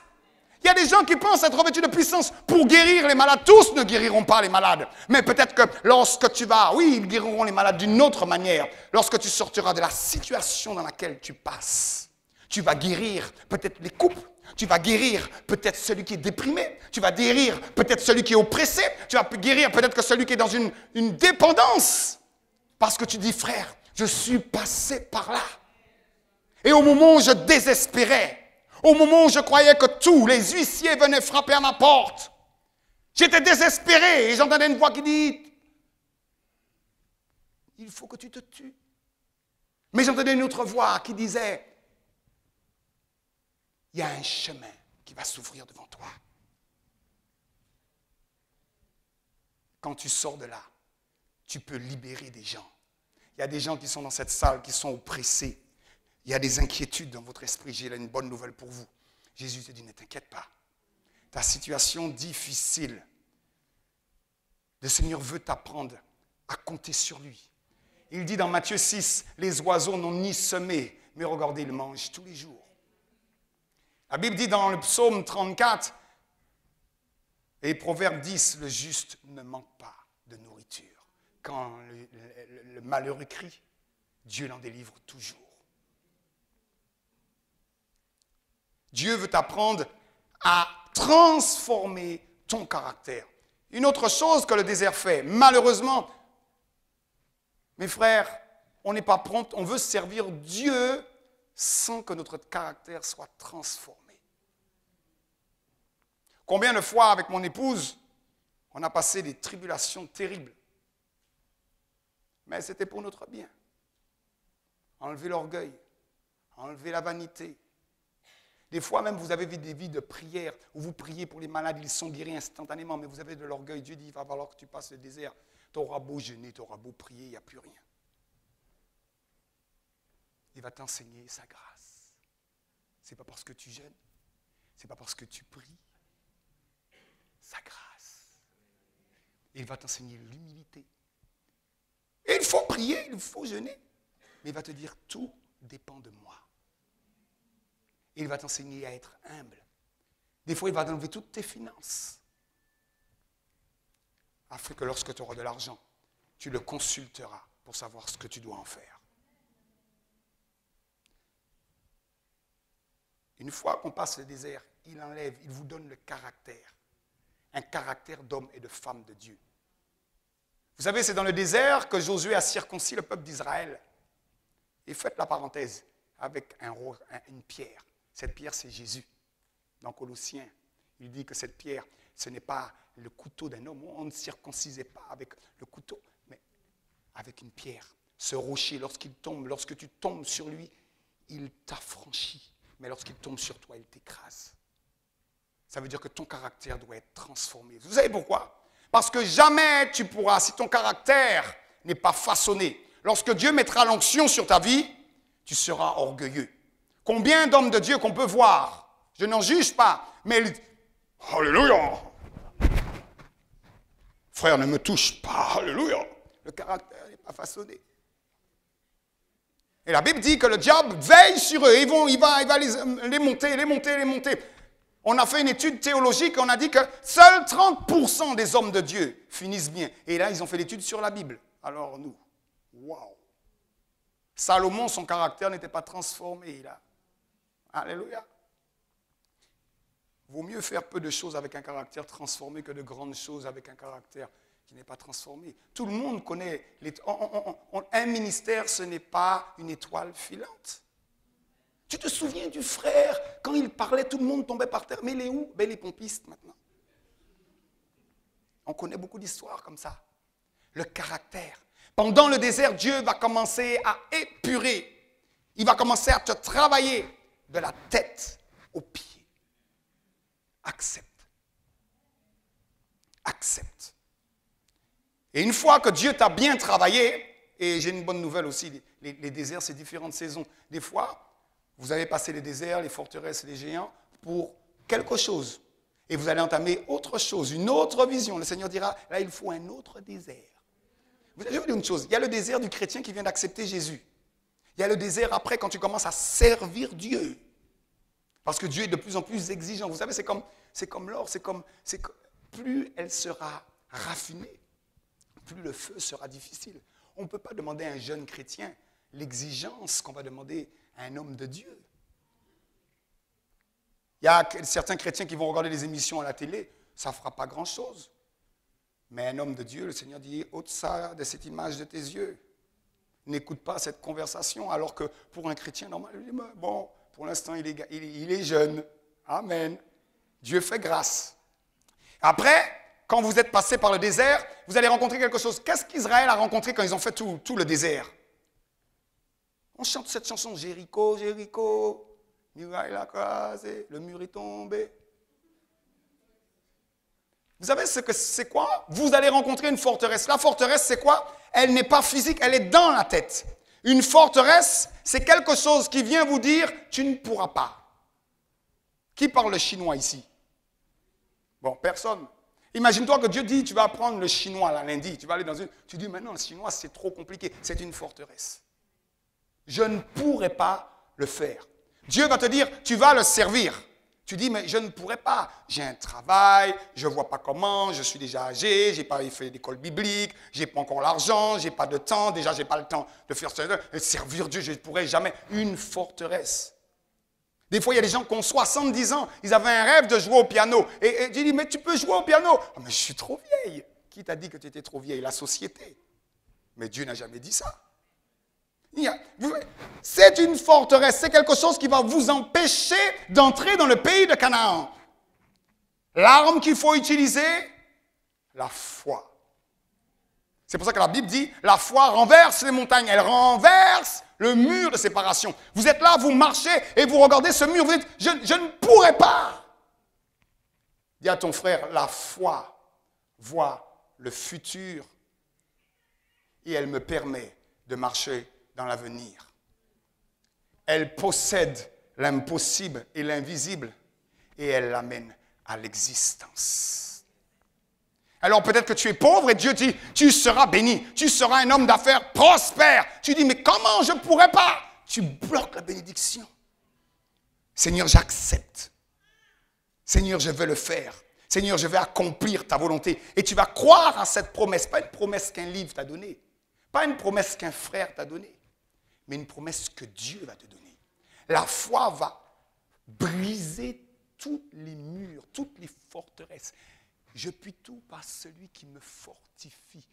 Il y a des gens qui pensent être revêtus de puissance pour guérir les malades. Tous ne guériront pas les malades. Mais peut-être que lorsque tu vas, oui, ils guériront les malades d'une autre manière. Lorsque tu sortiras de la situation dans laquelle tu passes, tu vas guérir peut-être les couples, tu vas guérir peut-être celui qui est déprimé. Tu vas guérir peut-être celui qui est oppressé. Tu vas guérir peut-être que celui qui est dans une, une dépendance. Parce que tu dis, frère, je suis passé par là. Et au moment où je désespérais, au moment où je croyais que tous les huissiers venaient frapper à ma porte, j'étais désespéré et j'entendais une voix qui dit, il faut que tu te tues. Mais j'entendais une autre voix qui disait, il y a un chemin qui va s'ouvrir devant toi. Quand tu sors de là, tu peux libérer des gens. Il y a des gens qui sont dans cette salle, qui sont oppressés. Il y a des inquiétudes dans votre esprit. J'ai une bonne nouvelle pour vous. Jésus te dit, ne t'inquiète pas. Ta situation difficile, le Seigneur veut t'apprendre à compter sur lui. Il dit dans Matthieu 6, les oiseaux n'ont ni semé, mais regardez, ils mangent tous les jours. La Bible dit dans le psaume 34 et Proverbe 10, le juste ne manque pas de nourriture. Quand le, malheureux crie, Dieu l'en délivre toujours. Dieu veut t'apprendre à transformer ton caractère. Une autre chose que le désert fait, malheureusement, mes frères, on n'est pas prompt, on veut servir Dieu sans que notre caractère soit transformé. Combien de fois avec mon épouse, on a passé des tribulations terribles. Mais c'était pour notre bien. Enlever l'orgueil, enlever la vanité. Des fois même, vous avez des vies de prière où vous priez pour les malades, ils sont guéris instantanément, mais vous avez de l'orgueil. Dieu dit, il va falloir que tu passes le désert. Tu auras beau jeûner, tu auras beau prier, il n'y a plus rien il va t'enseigner sa grâce. Ce n'est pas parce que tu jeûnes, ce n'est pas parce que tu pries. Sa grâce. Il va t'enseigner l'humilité. Il faut prier, il faut jeûner. Mais il va te dire, tout dépend de moi. il va t'enseigner à être humble. Des fois, il va t'enlever toutes tes finances. Afin que lorsque tu auras de l'argent, tu le consulteras pour savoir ce que tu dois en faire. Une fois qu'on passe le désert, il enlève, il vous donne le caractère. Un caractère d'homme et de femme de Dieu. Vous savez, c'est dans le désert que Josué a circoncis le peuple d'Israël. Et faites la parenthèse avec un, une pierre. Cette pierre, c'est Jésus. Dans Colossiens, il dit que cette pierre, ce n'est pas le couteau d'un homme. On ne circoncisait pas avec le couteau, mais avec une pierre. Ce rocher, lorsqu'il tombe, lorsque tu tombes sur lui, il t'affranchit mais lorsqu'il tombe sur toi, il t'écrase. Ça veut dire que ton caractère doit être transformé. Vous savez pourquoi? Parce que jamais tu pourras, si ton caractère n'est pas façonné, lorsque Dieu mettra l'onction sur ta vie, tu seras orgueilleux. Combien d'hommes de Dieu qu'on peut voir? Je n'en juge pas, mais Alléluia Frère, ne me touche pas, Alléluia Le caractère n'est pas façonné. Et la Bible dit que le diable veille sur eux. Il va, les monter, les monter, les monter. On a fait une étude théologique, on a dit que seuls 30% des hommes de Dieu finissent bien. Et là, ils ont fait l'étude sur la Bible. Alors nous, waouh Salomon, son caractère n'était pas transformé là. Alléluia. Vaut mieux faire peu de choses avec un caractère transformé que de grandes choses avec un caractère qui n'est pas transformé. Tout le monde connaît. un ministère, ce n'est pas une étoile filante. Tu te souviens du frère, quand il parlait, tout le monde tombait par terre. Mais il est où? Ben, Les pompistes maintenant. On connaît beaucoup d'histoires comme ça. Le caractère. Pendant le désert, Dieu va commencer à épurer. Il va commencer à te travailler de la tête aux pieds. Accepte. Accepte. Et une fois que Dieu t'a bien travaillé, et j'ai une bonne nouvelle aussi, les, déserts, c'est différentes saisons. Des fois, vous avez passé les déserts, les forteresses, les géants pour quelque chose. Et vous allez entamer autre chose, une autre vision. Le Seigneur dira, là, il faut un autre désert. Vous avez vu une chose, il y a le désert du chrétien qui vient d'accepter Jésus. Il y a le désert après quand tu commences à servir Dieu. Parce que Dieu est de plus en plus exigeant. Vous savez, c'est comme, comme l'or, c'est comme, c'est plus elle sera raffinée, plus le feu sera difficile. On ne peut pas demander à un jeune chrétien l'exigence qu'on va demander un homme de Dieu. Il y a certains chrétiens qui vont regarder les émissions à la télé, ça ne fera pas grand-chose. Mais un homme de Dieu, le Seigneur dit, ôte ça de cette image de tes yeux. N'écoute pas cette conversation, alors que pour un chrétien normal, bon, pour l'instant, il est jeune. Amen. Dieu fait grâce. Après, quand vous êtes passé par le désert, vous allez rencontrer quelque chose. Qu'est-ce qu'Israël a rencontré quand ils ont fait tout, le désert? On chante cette chanson Jéricho, Jéricho, muraille la crasée, le mur est tombé. Vous savez ce que c'est quoi? Vous allez rencontrer une forteresse. La forteresse, c'est quoi? Elle n'est pas physique, elle est dans la tête. Une forteresse, c'est quelque chose qui vient vous dire tu ne pourras pas. Qui parle le chinois ici? Bon, personne. Imagine-toi que Dieu dit tu vas apprendre le chinois lundi, tu vas aller dans une. Tu dis maintenant le chinois c'est trop compliqué, c'est une forteresse je ne pourrai pas le faire. Dieu va te dire, tu vas le servir. Tu dis, mais je ne pourrais pas. J'ai un travail, je ne vois pas comment, je suis déjà âgé, je n'ai pas fait d'école biblique, je n'ai pas encore l'argent, je n'ai pas de temps, déjà je n'ai pas le temps de faire ça. Servir Dieu, je ne pourrais jamais. Une forteresse. Des fois, il y a des gens qui ont 70 ans, ils avaient un rêve de jouer au piano. Et, et dis, mais tu peux jouer au piano. Ah, mais je suis trop vieille. Qui t'a dit que tu étais trop vieille? La société. Mais Dieu n'a jamais dit ça. C'est une forteresse, c'est quelque chose qui va vous empêcher d'entrer dans le pays de Canaan. L'arme qu'il faut utiliser, la foi. C'est pour ça que la Bible dit, la foi renverse les montagnes, elle renverse le mur de séparation. Vous êtes là, vous marchez et vous regardez ce mur, vous dites, je, ne pourrai pas. Dis à ton frère, la foi voit le futur et elle me permet de marcher dans l'avenir. Elle possède l'impossible et l'invisible et elle l'amène à l'existence. Alors peut-être que tu es pauvre et Dieu dit, tu seras béni, tu seras un homme d'affaires prospère. Tu dis, mais comment je ne pourrais pas? Tu bloques la bénédiction. Seigneur, j'accepte. Seigneur, je veux le faire. Seigneur, je vais accomplir ta volonté. Et tu vas croire à cette promesse, pas une promesse qu'un livre t'a donnée, pas une promesse qu'un frère t'a donnée, mais une promesse que Dieu va te donner. La foi va briser tous les murs, toutes les forteresses. Je puis tout par celui qui me fortifie.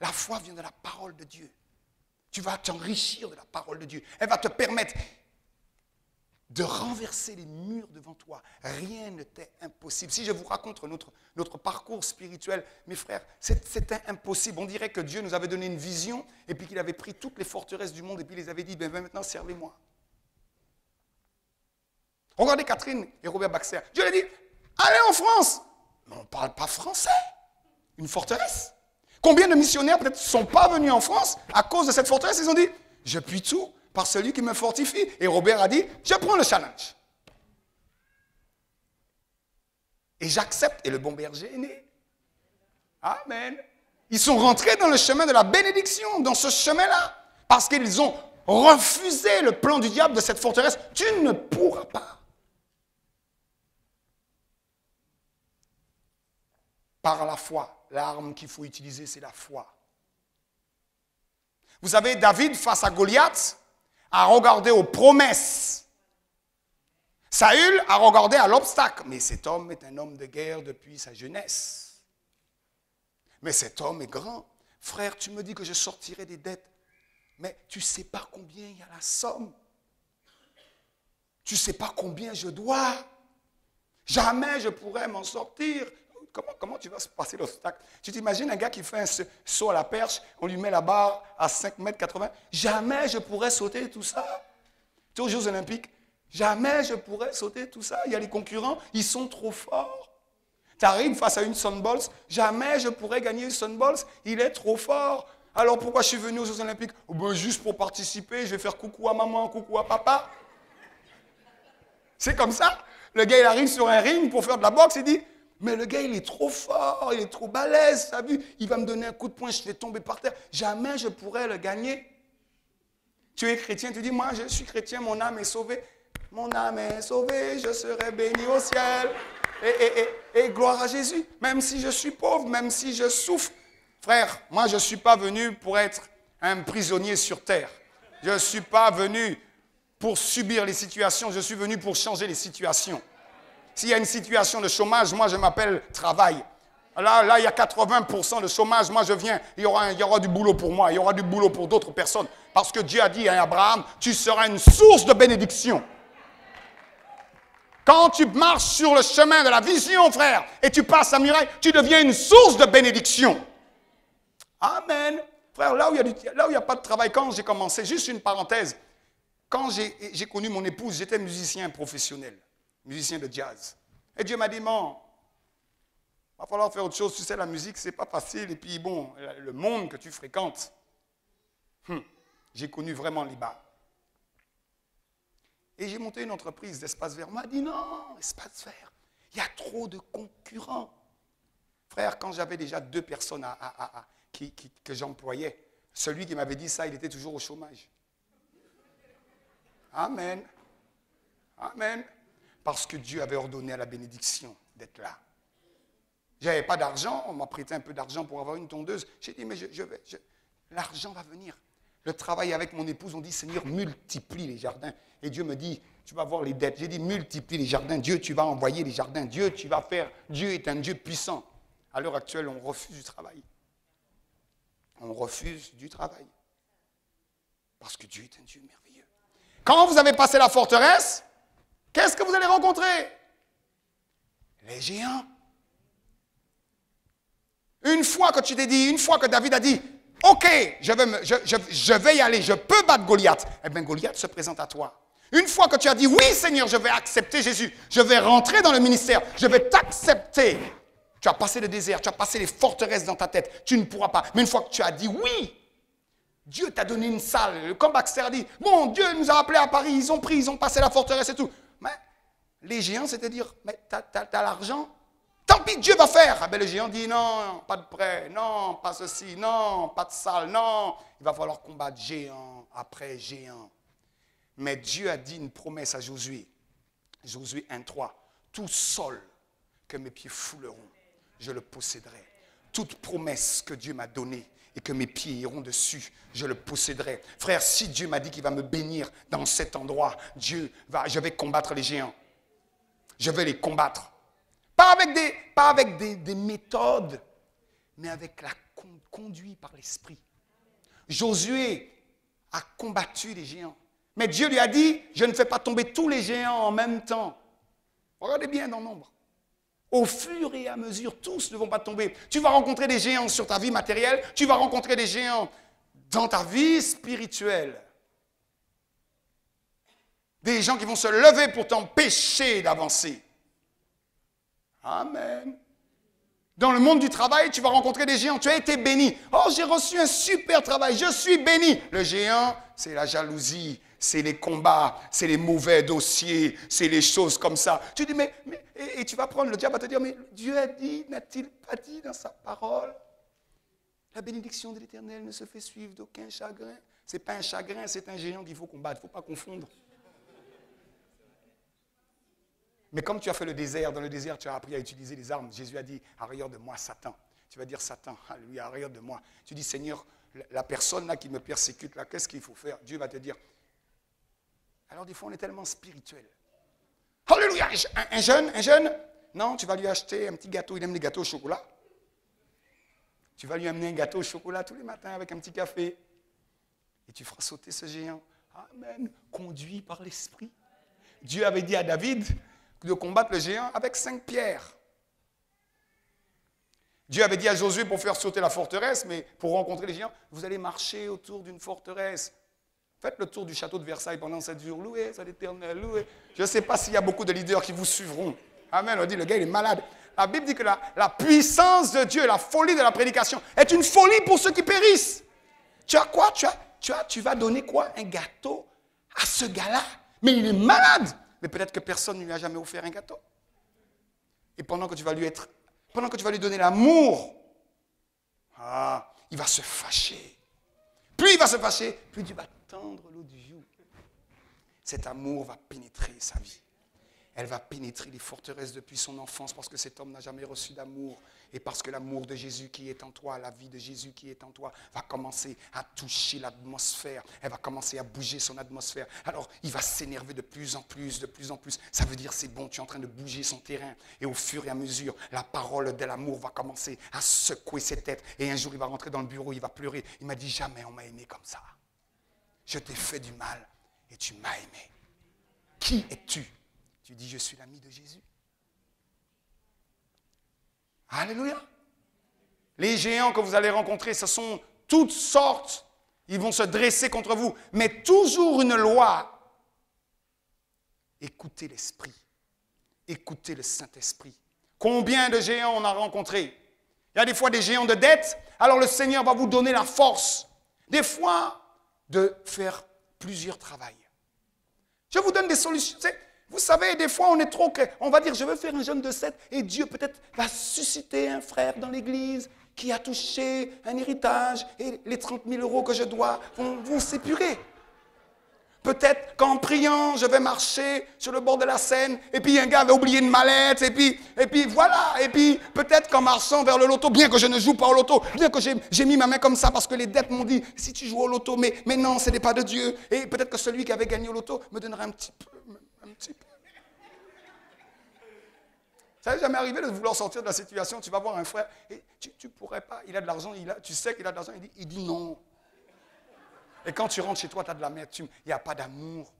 La foi vient de la parole de Dieu. Tu vas t'enrichir de la parole de Dieu. Elle va te permettre de renverser les murs devant toi. Rien ne t'est impossible. Si je vous raconte notre, parcours spirituel, mes frères, c'était impossible. On dirait que Dieu nous avait donné une vision et puis qu'il avait pris toutes les forteresses du monde et puis il les avait dit, ben, ben maintenant servez-moi. Regardez Catherine et Robert Baxter. Dieu a dit, Allez en France. On ne parle pas français. Une forteresse. Combien de missionnaires peut-être ne sont pas venus en France à cause de cette forteresse? Ils ont dit, je puis tout par celui qui me fortifie. Et Robert a dit, je prends le challenge. Et j'accepte. Et le bon berger est né. Amen. Ils sont rentrés dans le chemin de la bénédiction, dans ce chemin-là, parce qu'ils ont refusé le plan du diable de cette forteresse. Tu ne pourras pas. Par la foi, l'arme qu'il faut utiliser, c'est la foi. Vous savez, David, face à Goliath, a regardé aux promesses. Saül a regardé à l'obstacle. Mais cet homme est un homme de guerre depuis sa jeunesse. Mais cet homme est grand. Frère, tu me dis que je sortirai des dettes. Mais tu ne sais pas combien il y a la somme. Tu ne sais pas combien je dois. Jamais je pourrai m'en sortir. Comment, tu vas se passer l'obstacle? Tu t'imagines un gars qui fait un saut à la perche, on lui met la barre à 5 mètres 80. Jamais je pourrais sauter tout ça. Tu es aux Jeux Olympiques. Jamais je pourrais sauter tout ça. Il y a les concurrents, ils sont trop forts. Tu arrives face à une Sunballs, jamais je pourrais gagner une Sunballs, il est trop fort. Alors pourquoi je suis venu aux Jeux Olympiques? Oh ben, Juste pour participer, je vais faire coucou à maman, coucou à papa. C'est comme ça. Le gars, arrive sur un ring pour faire de la boxe, il dit, mais le gars, il est trop fort, il est trop balèze, t'as vu? Il va me donner un coup de poing, je vais tomber par terre. Jamais je pourrais le gagner. Tu es chrétien, tu dis, moi, je suis chrétien, mon âme est sauvée. Mon âme est sauvée, je serai béni au ciel. Et, gloire à Jésus. Même si je suis pauvre, même si je souffre. Frère, moi, je ne suis pas venu pour être un prisonnier sur terre. Je ne suis pas venu pour subir les situations, je suis venu pour changer les situations. S'il y a une situation de chômage, moi, je m'appelle travail. Là, là, il y a 80% de chômage. Moi, je viens, il y, aura, il y aura du boulot pour moi, il y aura du boulot pour d'autres personnes. Parce que Dieu a dit à Abraham, tu seras une source de bénédiction. Quand tu marches sur le chemin de la vision, frère, et tu passes la muraille, tu deviens une source de bénédiction. Amen. Frère, là où il n'y a, a, pas de travail, quand j'ai commencé, juste une parenthèse, quand j'ai connu mon épouse, j'étais musicien professionnel, musicien de jazz. Et Dieu m'a dit, non, il va falloir faire autre chose. Tu sais, la musique, c'est pas facile. Et puis, bon, le monde que tu fréquentes, hum, j'ai connu vraiment l'IBA. Et j'ai monté une entreprise d'espace vert. On m'a dit non, espace vert, il y a trop de concurrents. Frère, quand j'avais déjà deux personnes à, que j'employais, celui qui m'avait dit ça, il était toujours au chômage. Amen. Amen. Parce que Dieu avait ordonné à la bénédiction d'être là. J'avais pas d'argent, on m'a prêté un peu d'argent pour avoir une tondeuse. J'ai dit, mais l'argent va venir. Le travail avec mon épouse, on dit, Seigneur, multiplie les jardins. Et Dieu me dit, tu vas voir les dettes. J'ai dit, multiplie les jardins. Dieu, tu vas envoyer les jardins. Dieu, tu vas faire. Dieu est un Dieu puissant. À l'heure actuelle, on refuse du travail. On refuse du travail. Parce que Dieu est un Dieu merveilleux. Quand vous avez passé la forteresse, qu'est-ce que vous allez rencontrer? Les géants. Une fois que tu t'es dit, une fois que David a dit, OK, je vais, y aller, je peux battre Goliath. Eh bien, Goliath se présente à toi. Une fois que tu as dit, oui Seigneur, je vais accepter Jésus, je vais rentrer dans le ministère, je vais t'accepter. Tu as passé le désert, tu as passé les forteresses dans ta tête, tu ne pourras pas. Mais une fois que tu as dit oui, Dieu t'a donné une salle. Comme Baxter a dit, bon, Dieu nous a appelés à Paris, ils ont pris, ils ont passé la forteresse et tout. Mais les géants, c'est-à-dire, mais tu as l'argent, Tant pis, Dieu va faire. Ah ben, le géant dit non, pas de prêt, non, pas ceci, non, pas de salle, non. Il va falloir combattre géant après géant. Mais Dieu a dit une promesse à Josué. Josué 1.3. Tout sol que mes pieds fouleront, je le posséderai. Toute promesse que Dieu m'a donnée et que mes pieds iront dessus, je le posséderai. Frère, si Dieu m'a dit qu'il va me bénir dans cet endroit, Dieu va, je vais combattre les géants. Je vais les combattre. Pas avec des, pas avec des, méthodes, mais avec la conduite par l'esprit. Josué a combattu les géants. Mais Dieu lui a dit, je ne fais pas tomber tous les géants en même temps. Regardez bien dans nombre. Au fur et à mesure, tous ne vont pas tomber. Tu vas rencontrer des géants sur ta vie matérielle, tu vas rencontrer des géants dans ta vie spirituelle. Des gens qui vont se lever pour t'empêcher d'avancer. Amen. Dans le monde du travail, tu vas rencontrer des géants. Tu as été béni. Oh, j'ai reçu un super travail. Je suis béni. Le géant, c'est la jalousie, c'est les combats, c'est les mauvais dossiers, c'est les choses comme ça. Tu dis, mais, et, tu vas prendre, le diable va te dire, mais Dieu a dit, n'a-t-il pas dit dans sa parole La bénédiction de l'Éternel ne se fait suivre d'aucun chagrin. Ce n'est pas un chagrin, c'est un géant qu'il faut combattre. Il ne faut pas confondre. Mais comme tu as fait le désert, dans le désert, tu as appris à utiliser les armes. Jésus a dit, arrière de moi, Satan. Tu vas dire, Satan, alléluia, arrière de moi. Tu dis, Seigneur, la personne là qui me persécute, là, qu'est-ce qu'il faut faire? Dieu va te dire. Alors des fois, on est tellement spirituel. Alléluia, un, jeune, un jeune, non, tu vas lui acheter un petit gâteau, il aime les gâteaux au chocolat. Tu vas lui amener un gâteau au chocolat tous les matins avec un petit café. Et tu feras sauter ce géant. Amen. Conduit par l'Esprit. Dieu avait dit à David, de combattre le géant avec cinq pierres. Dieu avait dit à Josué pour faire sauter la forteresse, mais pour rencontrer les géants, vous allez marcher autour d'une forteresse. Faites le tour du château de Versailles pendant sept jours. Louez à l'éternel, louez. Je ne sais pas s'il y a beaucoup de leaders qui vous suivront. Amen. On dit, le gars, il est malade. La Bible dit que la, la puissance de Dieu, la folie de la prédication est une folie pour ceux qui périssent. Tu as quoi? Tu, as, tu, as, tu vas donner quoi? Un gâteau à ce gars-là Mais il est malade mais peut-être que personne ne lui a jamais offert un gâteau. Et pendant que tu vas lui être, pendant que tu vas lui donner l'amour, ah, il va se fâcher. Plus il va se fâcher, plus tu vas tendre l'eau du jour. Cet amour va pénétrer sa vie. Elle va pénétrer les forteresses depuis son enfance parce que cet homme n'a jamais reçu d'amour. Et parce que l'amour de Jésus qui est en toi, la vie de Jésus qui est en toi, va commencer à toucher l'atmosphère. Elle va commencer à bouger son atmosphère. Alors, il va s'énerver de plus en plus, de plus en plus. Ça veut dire, c'est bon, tu es en train de bouger son terrain. Et au fur et à mesure, la parole de l'amour va commencer à secouer ses têtes. Et un jour, il va rentrer dans le bureau, il va pleurer. Il m'a dit, jamais on m'a aimé comme ça. Je t'ai fait du mal et tu m'as aimé. Qui es-tu? Tu dis, je suis l'ami de Jésus. Alléluia. Les géants que vous allez rencontrer, ce sont toutes sortes. Ils vont se dresser contre vous. Mais toujours une loi. Écoutez l'Esprit. Écoutez le Saint-Esprit. Combien de géants on a rencontrés? Il y a des fois des géants de dette. Alors le Seigneur va vous donner la force. Des fois, de faire plusieurs travails. Je vous donne des solutions. Vous savez, des fois, on est trop... On va dire, je veux faire un jeûne de 7 et Dieu peut-être va susciter un frère dans l'église qui a touché un héritage et les 30 000 euros que je dois vont, s'épurer. Peut-être qu'en priant, je vais marcher sur le bord de la Seine, et puis un gars va oublier une mallette, et puis, et puis voilà, et puis peut-être qu'en marchant vers le loto, bien que je ne joue pas au loto, bien que j'ai mis ma main comme ça parce que les dettes m'ont dit, si tu joues au loto, mais, non, ce n'est pas de Dieu, et peut-être que celui qui avait gagné au loto me donnera un petit peu, Ça n'est jamais arrivé de vouloir sortir de la situation. Tu vas voir un frère, et tu ne pourrais pas, il a de l'argent, tu sais qu'il a de l'argent, il dit, il dit non. Et quand tu rentres chez toi, tu as de l'amertume, il n'y a pas d'amour.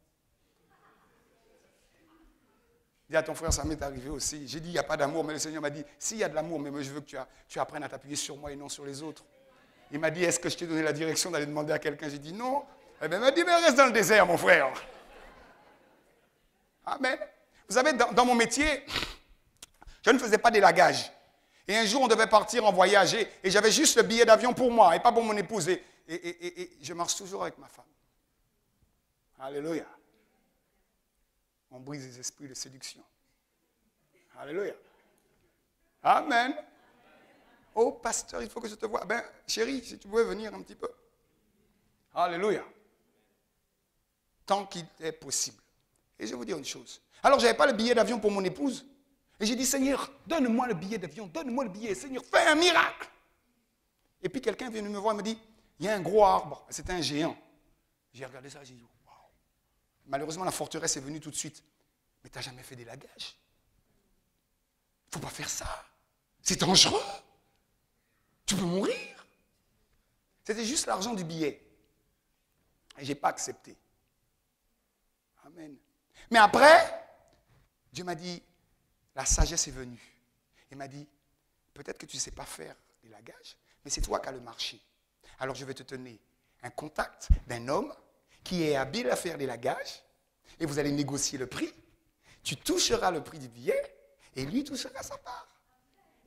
Dis à ton frère, ça m'est arrivé aussi. J'ai dit, il n'y a pas d'amour, mais le Seigneur m'a dit, s'il y a de l'amour, mais je veux que tu, tu apprennes à t'appuyer sur moi et non sur les autres. Il m'a dit, est-ce que je t'ai donné la direction d'aller demander à quelqu'un? J'ai dit, non. Eh bien, il m'a dit, mais reste dans le désert, mon frère. Amen. Vous savez, dans, mon métier, je ne faisais pas d'élagage. Et un jour, on devait partir en voyage et, j'avais juste le billet d'avion pour moi et pas pour mon épouse. Et, et, je marche toujours avec ma femme. Alléluia. On brise les esprits de séduction. Alléluia. Amen. Oh, pasteur, il faut que je te voie. Ben, chérie, si tu pouvais venir un petit peu. Alléluia. Tant qu'il est possible. Et je vais vous dire une chose. Alors, je n'avais pas le billet d'avion pour mon épouse. Et j'ai dit, Seigneur, donne-moi le billet d'avion, donne-moi le billet. Seigneur, fais un miracle. Et puis quelqu'un vient me voir et me dit, il y a un gros arbre. C'était un géant. J'ai regardé ça, j'ai dit, waouh. Malheureusement, la forteresse est venue tout de suite. Mais tu n'as jamais fait d'élagage. Il ne faut pas faire ça. C'est dangereux. Tu peux mourir. C'était juste l'argent du billet. Et je n'ai pas accepté. Amen. Mais après, Dieu m'a dit, la sagesse est venue. Il m'a dit, peut-être que tu ne sais pas faire des lagages, mais c'est toi qui as le marché. Alors je vais te donner un contact d'un homme qui est habile à faire des lagages, et vous allez négocier le prix. Tu toucheras le prix du billet, Et lui touchera sa part.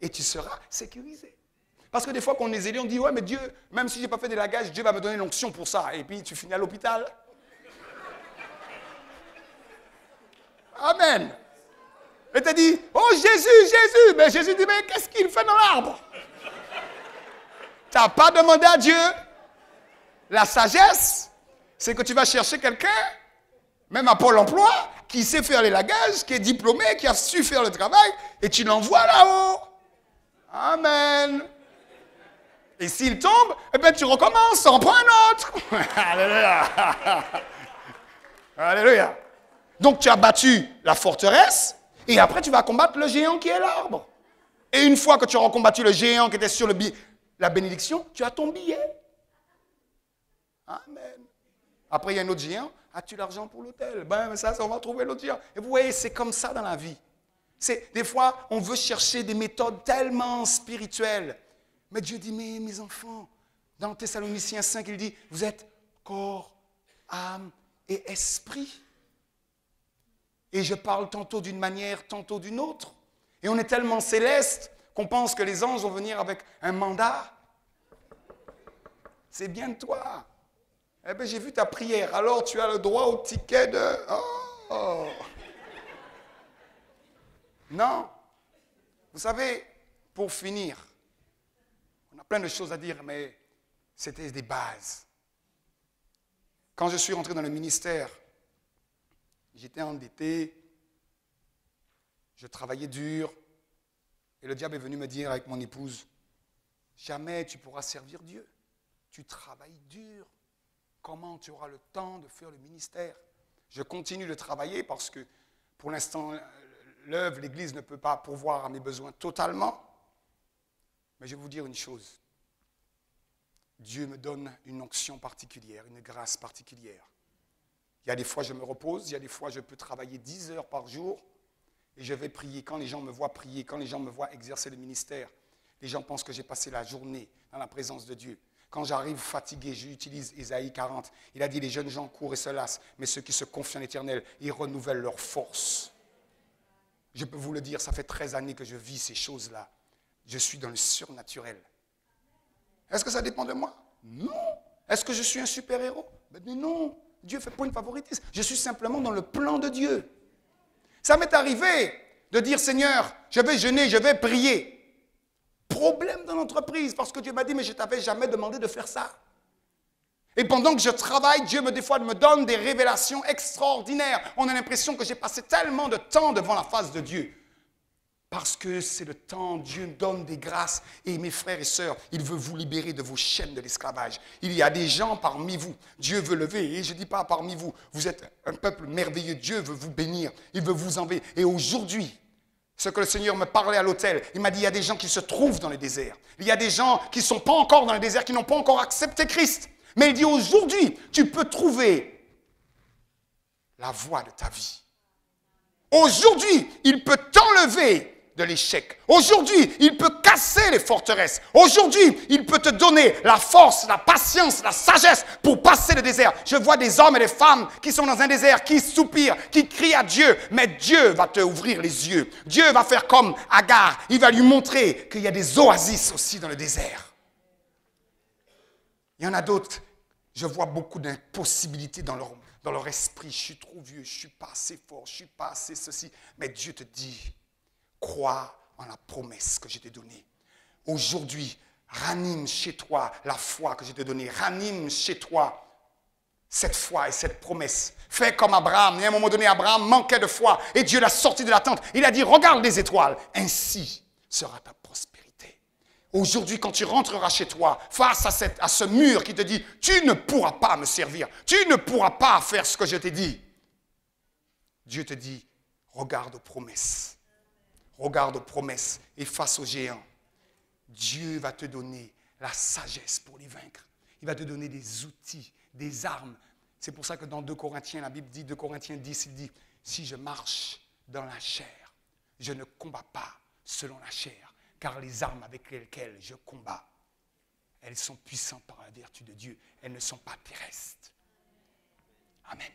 Et tu seras sécurisé. Parce que des fois qu'on est zélé, on dit, ouais, mais Dieu, même si je n'ai pas fait de lagage, Dieu va me donner l'onction pour ça. Et puis tu finis à l'hôpital. Amen. Et tu dit, oh Jésus, Jésus. Mais Jésus dit, mais qu'est-ce qu'il fait dans l'arbre? Tu n'as pas demandé à Dieu. La sagesse, c'est que tu vas chercher quelqu'un, même à Pôle emploi, qui sait faire les lagages, qui est diplômé, qui a su faire le travail, et tu l'envoies là-haut. Amen. Et s'il tombe, eh bien, tu recommences, en prends un autre. Alléluia. Alléluia. Donc tu as battu la forteresse, et après tu vas combattre le géant qui est l'arbre. Et une fois que tu auras combattu le géant qui était sur le la bénédiction, tu as ton billet. Amen. Après, il y a un autre géant. As-tu l'argent pour l'hôtel Ben, ça, on va trouver l'autre géant. Et vous voyez, c'est comme ça dans la vie. C'est, des fois, on veut chercher des méthodes tellement spirituelles. Mais Dieu dit, mais mes enfants, dans Thessaloniciens 5, il dit, vous êtes corps, âme et esprit. Et je parle tantôt d'une manière, tantôt d'une autre. Et on est tellement céleste qu'on pense que les anges vont venir avec un mandat. C'est bien de toi. Eh bien, j'ai vu ta prière. Alors, tu as le droit au ticket de... Oh. Non. Vous savez, pour finir, on a plein de choses à dire, mais c'était des bases. Quand je suis rentré dans le ministère, J'étais endetté, je travaillais dur, et le diable est venu me dire avec mon épouse, jamais tu pourras servir Dieu. Tu travailles dur. Comment tu auras le temps de faire le ministère? Je continue de travailler parce que pour l'instant, l'œuvre, l'Église ne peut pas pourvoir à mes besoins totalement. Mais je vais vous dire une chose. Dieu me donne une onction particulière, une grâce particulière. Il y a des fois, je me repose, il y a des fois, je peux travailler 10 heures par jour et je vais prier. Quand les gens me voient prier, quand les gens me voient exercer le ministère, les gens pensent que j'ai passé la journée dans la présence de Dieu. Quand j'arrive fatigué, j'utilise Isaïe 40. Il a dit Les jeunes gens courent et se lassent, mais ceux qui se confient en l'éternel, ils renouvellent leur force. Je peux vous le dire, ça fait 13 années que je vis ces choses-là. Je suis dans le surnaturel. Est-ce que ça dépend de moi? Non. Est-ce que je suis un super-héros? Ben, Non. Dieu fait pas une favoritisme. Je suis simplement dans le plan de Dieu. Ça m'est arrivé de dire Seigneur, je vais jeûner, je vais prier. Problème dans l'entreprise parce que Dieu m'a dit mais je t'avais jamais demandé de faire ça. Et pendant que je travaille, Dieu me des fois me donne des révélations extraordinaires. On a l'impression que j'ai passé tellement de temps devant la face de Dieu. Parce que c'est le temps, Dieu donne des grâces. Et mes frères et sœurs, il veut vous libérer de vos chaînes de l'esclavage. Il y a des gens parmi vous. Dieu veut lever. Et je ne dis pas parmi vous. Vous êtes un peuple merveilleux. Dieu veut vous bénir. Il veut vous enlever. Et aujourd'hui, ce que le Seigneur me parlait à l'hôtel, il m'a dit, il y a des gens qui se trouvent dans le désert. Il y a des gens qui ne sont pas encore dans le désert, qui n'ont pas encore accepté Christ. Mais il dit, aujourd'hui, tu peux trouver la voie de ta vie. Aujourd'hui, il peut t'enlever de l'échec. Aujourd'hui, il peut casser les forteresses. Aujourd'hui, il peut te donner la force, la patience, la sagesse pour passer le désert. Je vois des hommes et des femmes qui sont dans un désert, qui soupirent, qui crient à Dieu, mais Dieu va te ouvrir les yeux. Dieu va faire comme Agar. Il va lui montrer qu'il y a des oasis aussi dans le désert. Il y en a d'autres. Je vois beaucoup d'impossibilités dans leur, dans leur esprit. Je suis trop vieux, je ne suis pas assez fort, je ne suis pas assez ceci. Mais Dieu te dit, Crois en la promesse que je t'ai donnée. Aujourd'hui, ranime chez toi la foi que je t'ai donnée. Ranime chez toi cette foi et cette promesse. Fais comme Abraham. Et à un moment donné, Abraham manquait de foi et Dieu l'a sorti de la tente. Il a dit, regarde les étoiles. Ainsi sera ta prospérité. Aujourd'hui, quand tu rentreras chez toi, face à, à ce mur qui te dit, tu ne pourras pas me servir, tu ne pourras pas faire ce que je t'ai dit, Dieu te dit, regarde aux promesses regarde aux promesses et face aux géants. Dieu va te donner la sagesse pour les vaincre. Il va te donner des outils, des armes. C'est pour ça que dans 2 Corinthiens, la Bible dit, 2 Corinthiens 10, il dit, si je marche dans la chair, je ne combats pas selon la chair, car les armes avec lesquelles je combats, elles sont puissantes par la vertu de Dieu. Elles ne sont pas terrestres. Amen.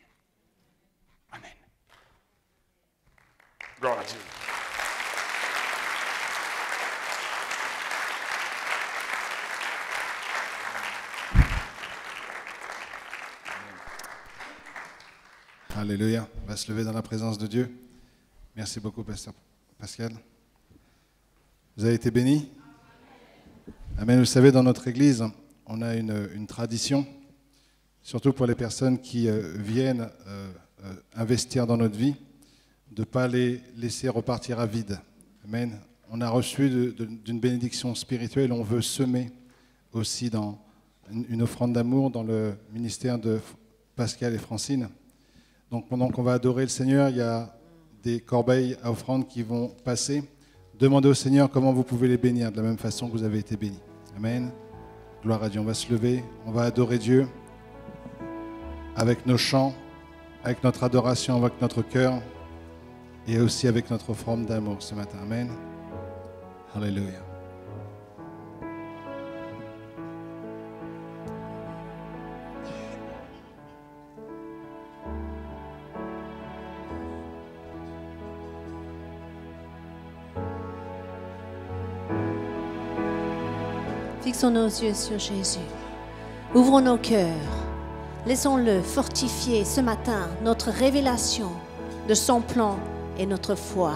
Amen. Gloire à Dieu. Alléluia. Va se lever dans la présence de Dieu. Merci beaucoup, Pasteur Pascal. Vous avez été bénis? Amen. Vous savez, dans notre Église, on a une, tradition, surtout pour les personnes qui euh, viennent euh, euh, investir dans notre vie, de ne pas les laisser repartir à vide. Amen. On a reçu d'une bénédiction spirituelle, on veut semer aussi dans une, offrande d'amour dans le ministère de Pascal et Francine. Donc pendant qu'on va adorer le Seigneur, il y a des corbeilles à offrande qui vont passer. Demandez au Seigneur comment vous pouvez les bénir de la même façon que vous avez été bénis. Amen. Gloire à Dieu. On va se lever, on va adorer Dieu avec nos chants, avec notre adoration, avec notre cœur et aussi avec notre forme d'amour ce matin. Amen. Alléluia. Fixons nos yeux sur Jésus. Ouvrons nos cœurs. Laissons-le fortifier ce matin notre révélation de son plan et notre foi.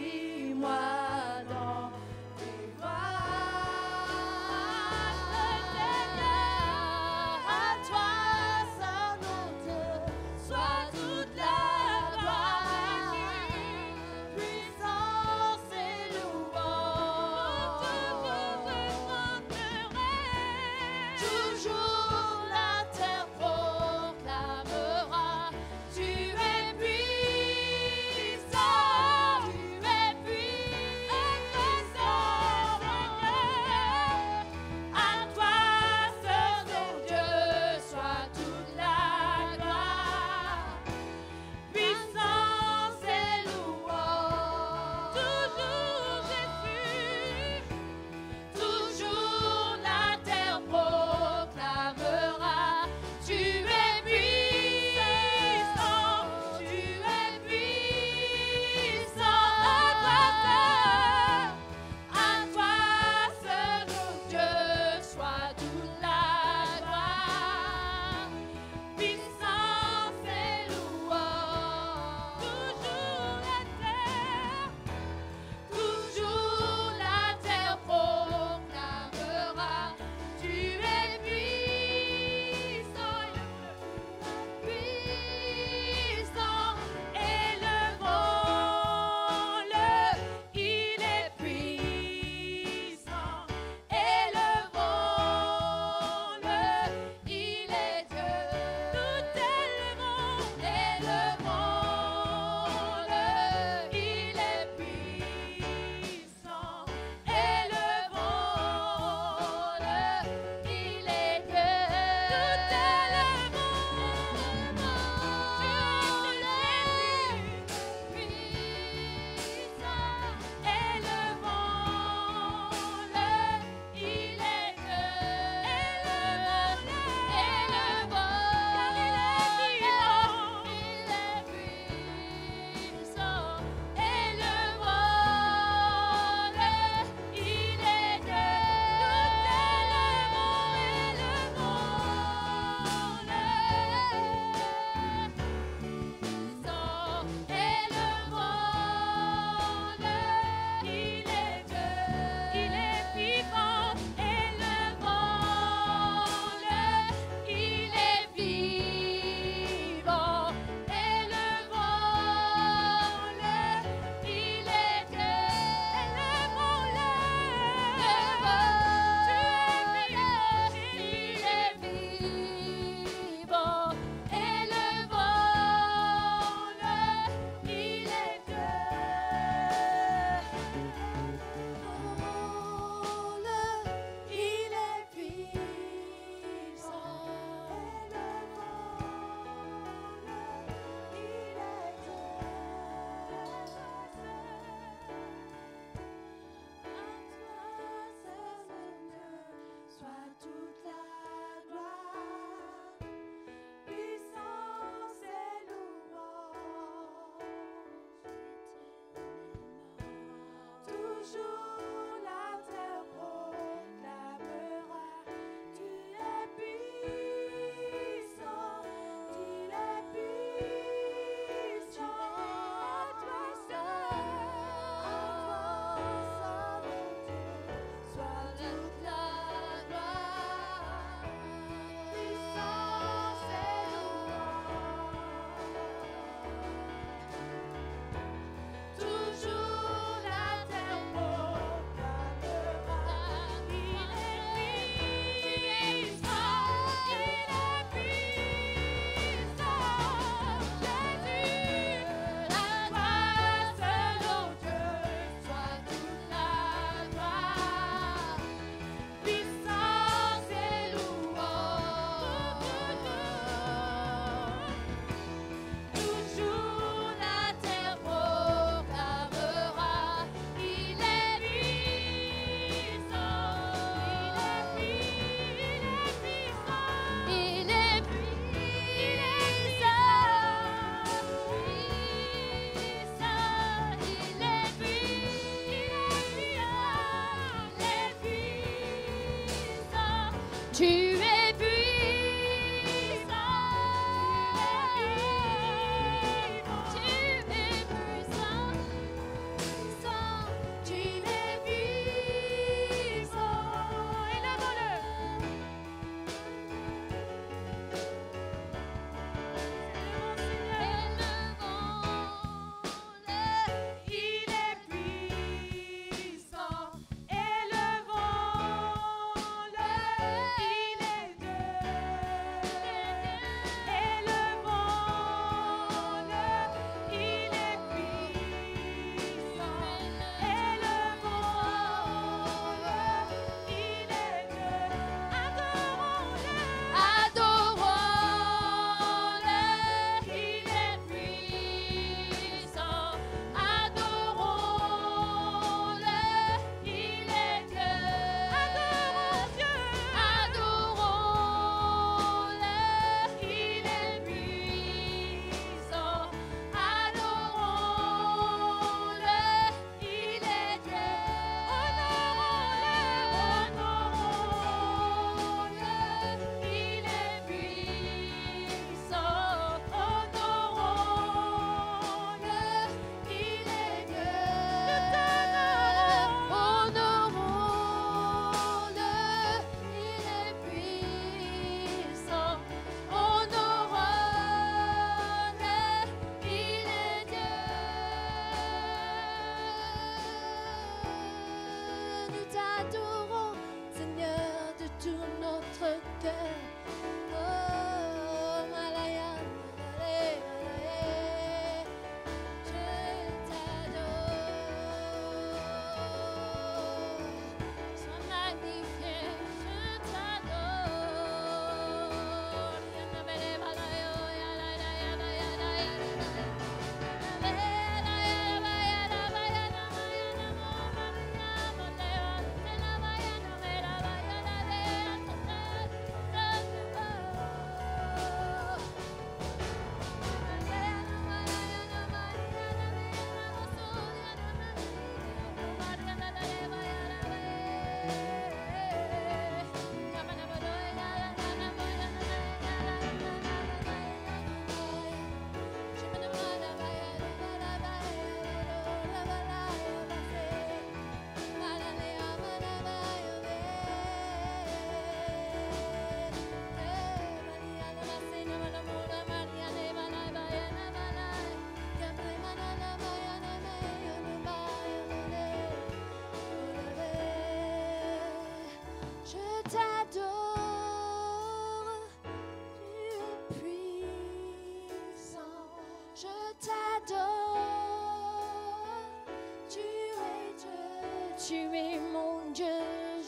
tu es mon Dieu.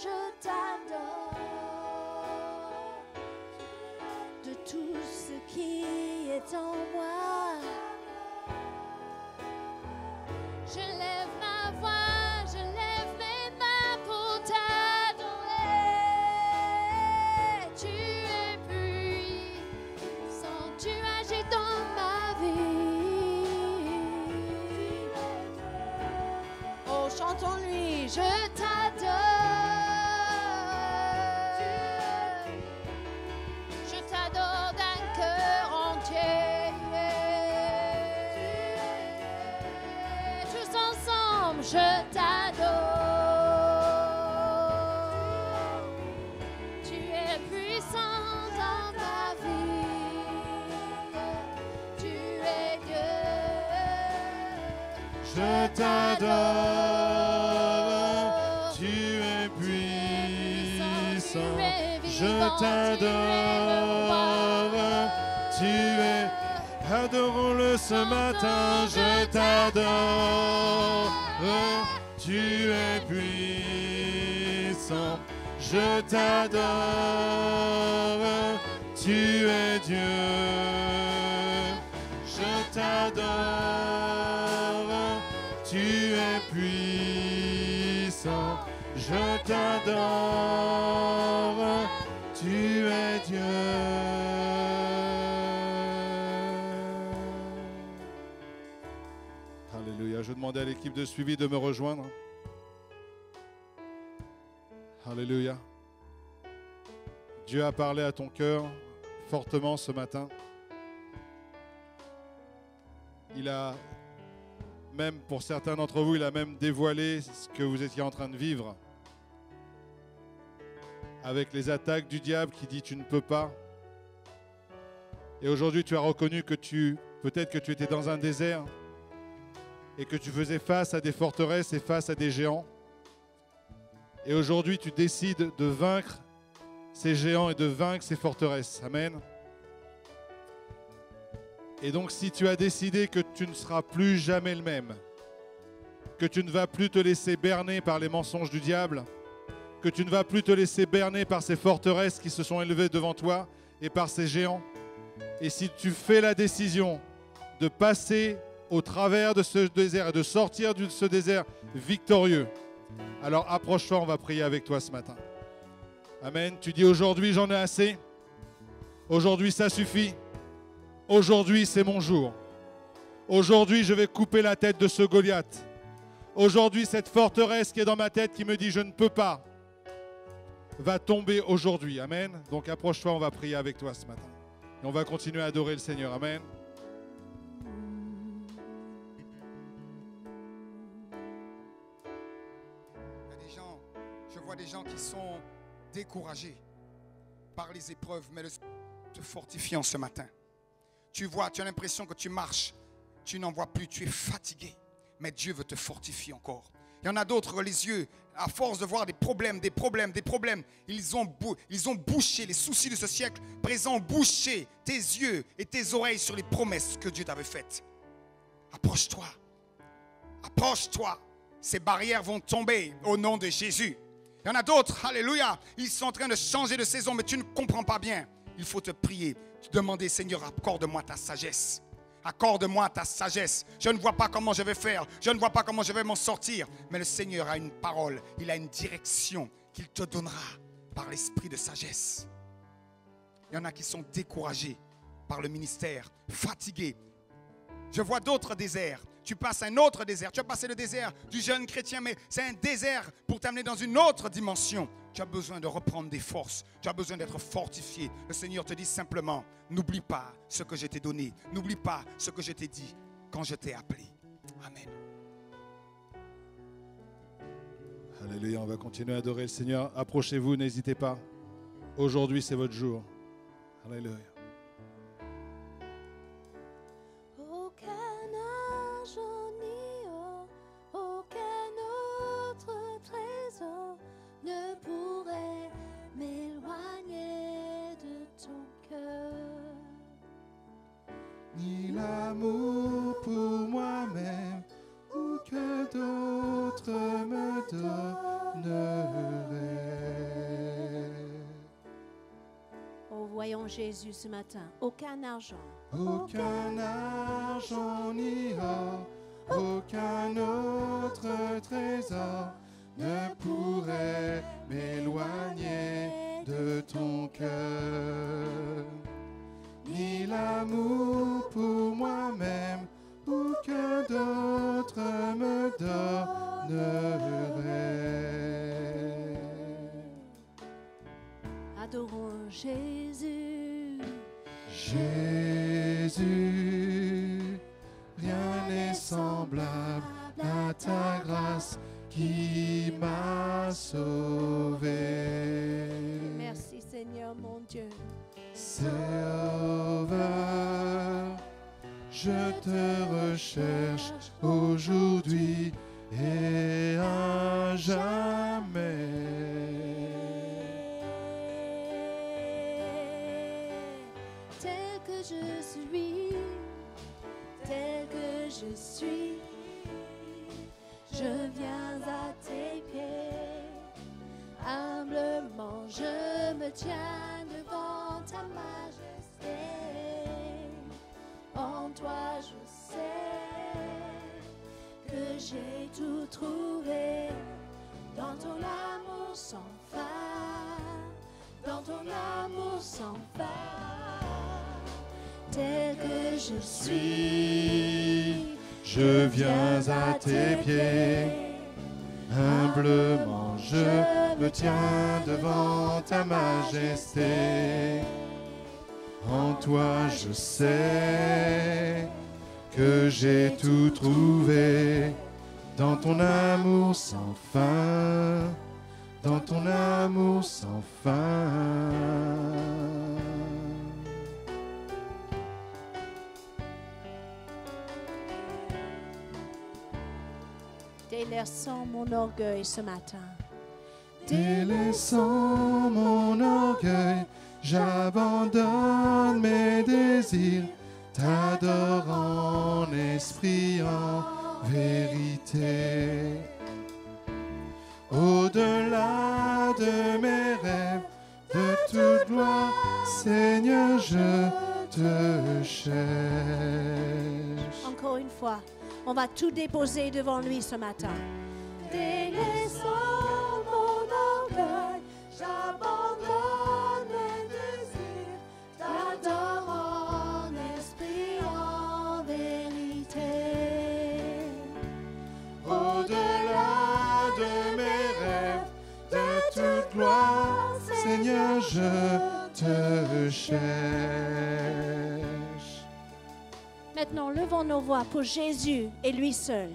Je t'adore de tout ce qui est en moi. Je lève ma voix, je lève mes mains pour t'adorer. Tu es puissant, tu agis dans ma vie. Oh, chantons-lui, je t'adore. Je t'adore d'un cœur entier. Tous ensemble, je t'adore. Tu es puissant dans ma vie. Tu es Dieu. Je t'adore, Je t'adore, tu es. Adorons-le ce matin, je t'adore. Tu es puissant, je t'adore. Tu es Dieu, je t'adore. Tu es puissant, je t'adore. Je demandais à l'équipe de suivi de me rejoindre. Alléluia. Dieu a parlé à ton cœur fortement ce matin. Il a même pour certains d'entre vous, il a même dévoilé ce que vous étiez en train de vivre. Avec les attaques du diable qui dit tu ne peux pas. Et aujourd'hui, tu as reconnu que tu peut-être que tu étais dans un désert et que tu faisais face à des forteresses et face à des géants. Et aujourd'hui, tu décides de vaincre ces géants et de vaincre ces forteresses. Amen. Et donc si tu as décidé que tu ne seras plus jamais le même, que tu ne vas plus te laisser berner par les mensonges du diable, que tu ne vas plus te laisser berner par ces forteresses qui se sont élevées devant toi et par ces géants, et si tu fais la décision de passer au travers de ce désert et de sortir de ce désert victorieux, alors approche-toi, on va prier avec toi ce matin. Amen. Tu dis aujourd'hui j'en ai assez. Aujourd'hui ça suffit. Aujourd'hui c'est mon jour. Aujourd'hui je vais couper la tête de ce Goliath. Aujourd'hui cette forteresse qui est dans ma tête qui me dit je ne peux pas va tomber aujourd'hui. Amen. Donc approche-toi, on va prier avec toi ce matin. Et on va continuer à adorer le Seigneur. Amen. Vois des gens qui sont découragés par les épreuves, mais le te fortifiant ce matin. Tu vois, tu as l'impression que tu marches, tu n'en vois plus, tu es fatigué, mais Dieu veut te fortifier encore. Il y en a d'autres, les yeux, à force de voir des problèmes, des problèmes, des problèmes, ils ont, ils ont bouché les soucis de ce siècle présent, bouché tes yeux et tes oreilles sur les promesses que Dieu t'avait faites. Approche-toi. Approche-toi. Ces barrières vont tomber au nom de Jésus. Il y en a d'autres, alléluia. Ils sont en train de changer de saison, mais tu ne comprends pas bien. Il faut te prier, te demander, Seigneur, accorde-moi ta sagesse. Accorde-moi ta sagesse. Je ne vois pas comment je vais faire. Je ne vois pas comment je vais m'en sortir. Mais le Seigneur a une parole. Il a une direction qu'il te donnera par l'esprit de sagesse. Il y en a qui sont découragés par le ministère, fatigués, je vois d'autres déserts. Tu passes un autre désert. Tu as passé le désert du jeune chrétien, mais c'est un désert pour t'amener dans une autre dimension. Tu as besoin de reprendre des forces. Tu as besoin d'être fortifié. Le Seigneur te dit simplement, n'oublie pas ce que je t'ai donné. N'oublie pas ce que je t'ai dit quand je t'ai appelé. Amen. Alléluia, on va continuer à adorer le Seigneur. Approchez-vous, n'hésitez pas. Aujourd'hui, c'est votre jour. Alléluia. Ce matin. Aucun argent, Aucun argent ni or, aucun autre trésor ne pourrait m'éloigner de ton cœur. Ni l'amour pour moi-même ou que d'autres me donneraient. adorons Jésus. Jésus, rien n'est semblable à ta grâce qui m'a sauvé. Merci Seigneur mon Dieu. Sauveur, je te recherche aujourd'hui et à jamais. Que je suis, tel que je suis, je viens à tes pieds. Humblement, je me tiens devant ta majesté. En toi, je sais que j'ai tout trouvé dans ton amour sans fin, dans ton amour sans fin. Tel que je suis, je viens à tes pieds. Humblement je me tiens devant ta majesté. En toi je sais que j'ai tout trouvé dans ton amour sans fin, dans ton amour sans fin. Délaissons mon orgueil ce matin. Délaissant mon orgueil, j'abandonne mes désirs, t'adore en esprit, en vérité. Au-delà de mes rêves, de toute gloire, Seigneur, je te cherche. Encore une fois, on va tout déposer devant lui ce matin. Délaissant mon orgueil, j'abandonne mes désirs, t'adore en esprit, en vérité. Au-delà de mes rêves, de toute gloire, Seigneur, je te cherche. Maintenant, levons nos voix pour Jésus et lui seul.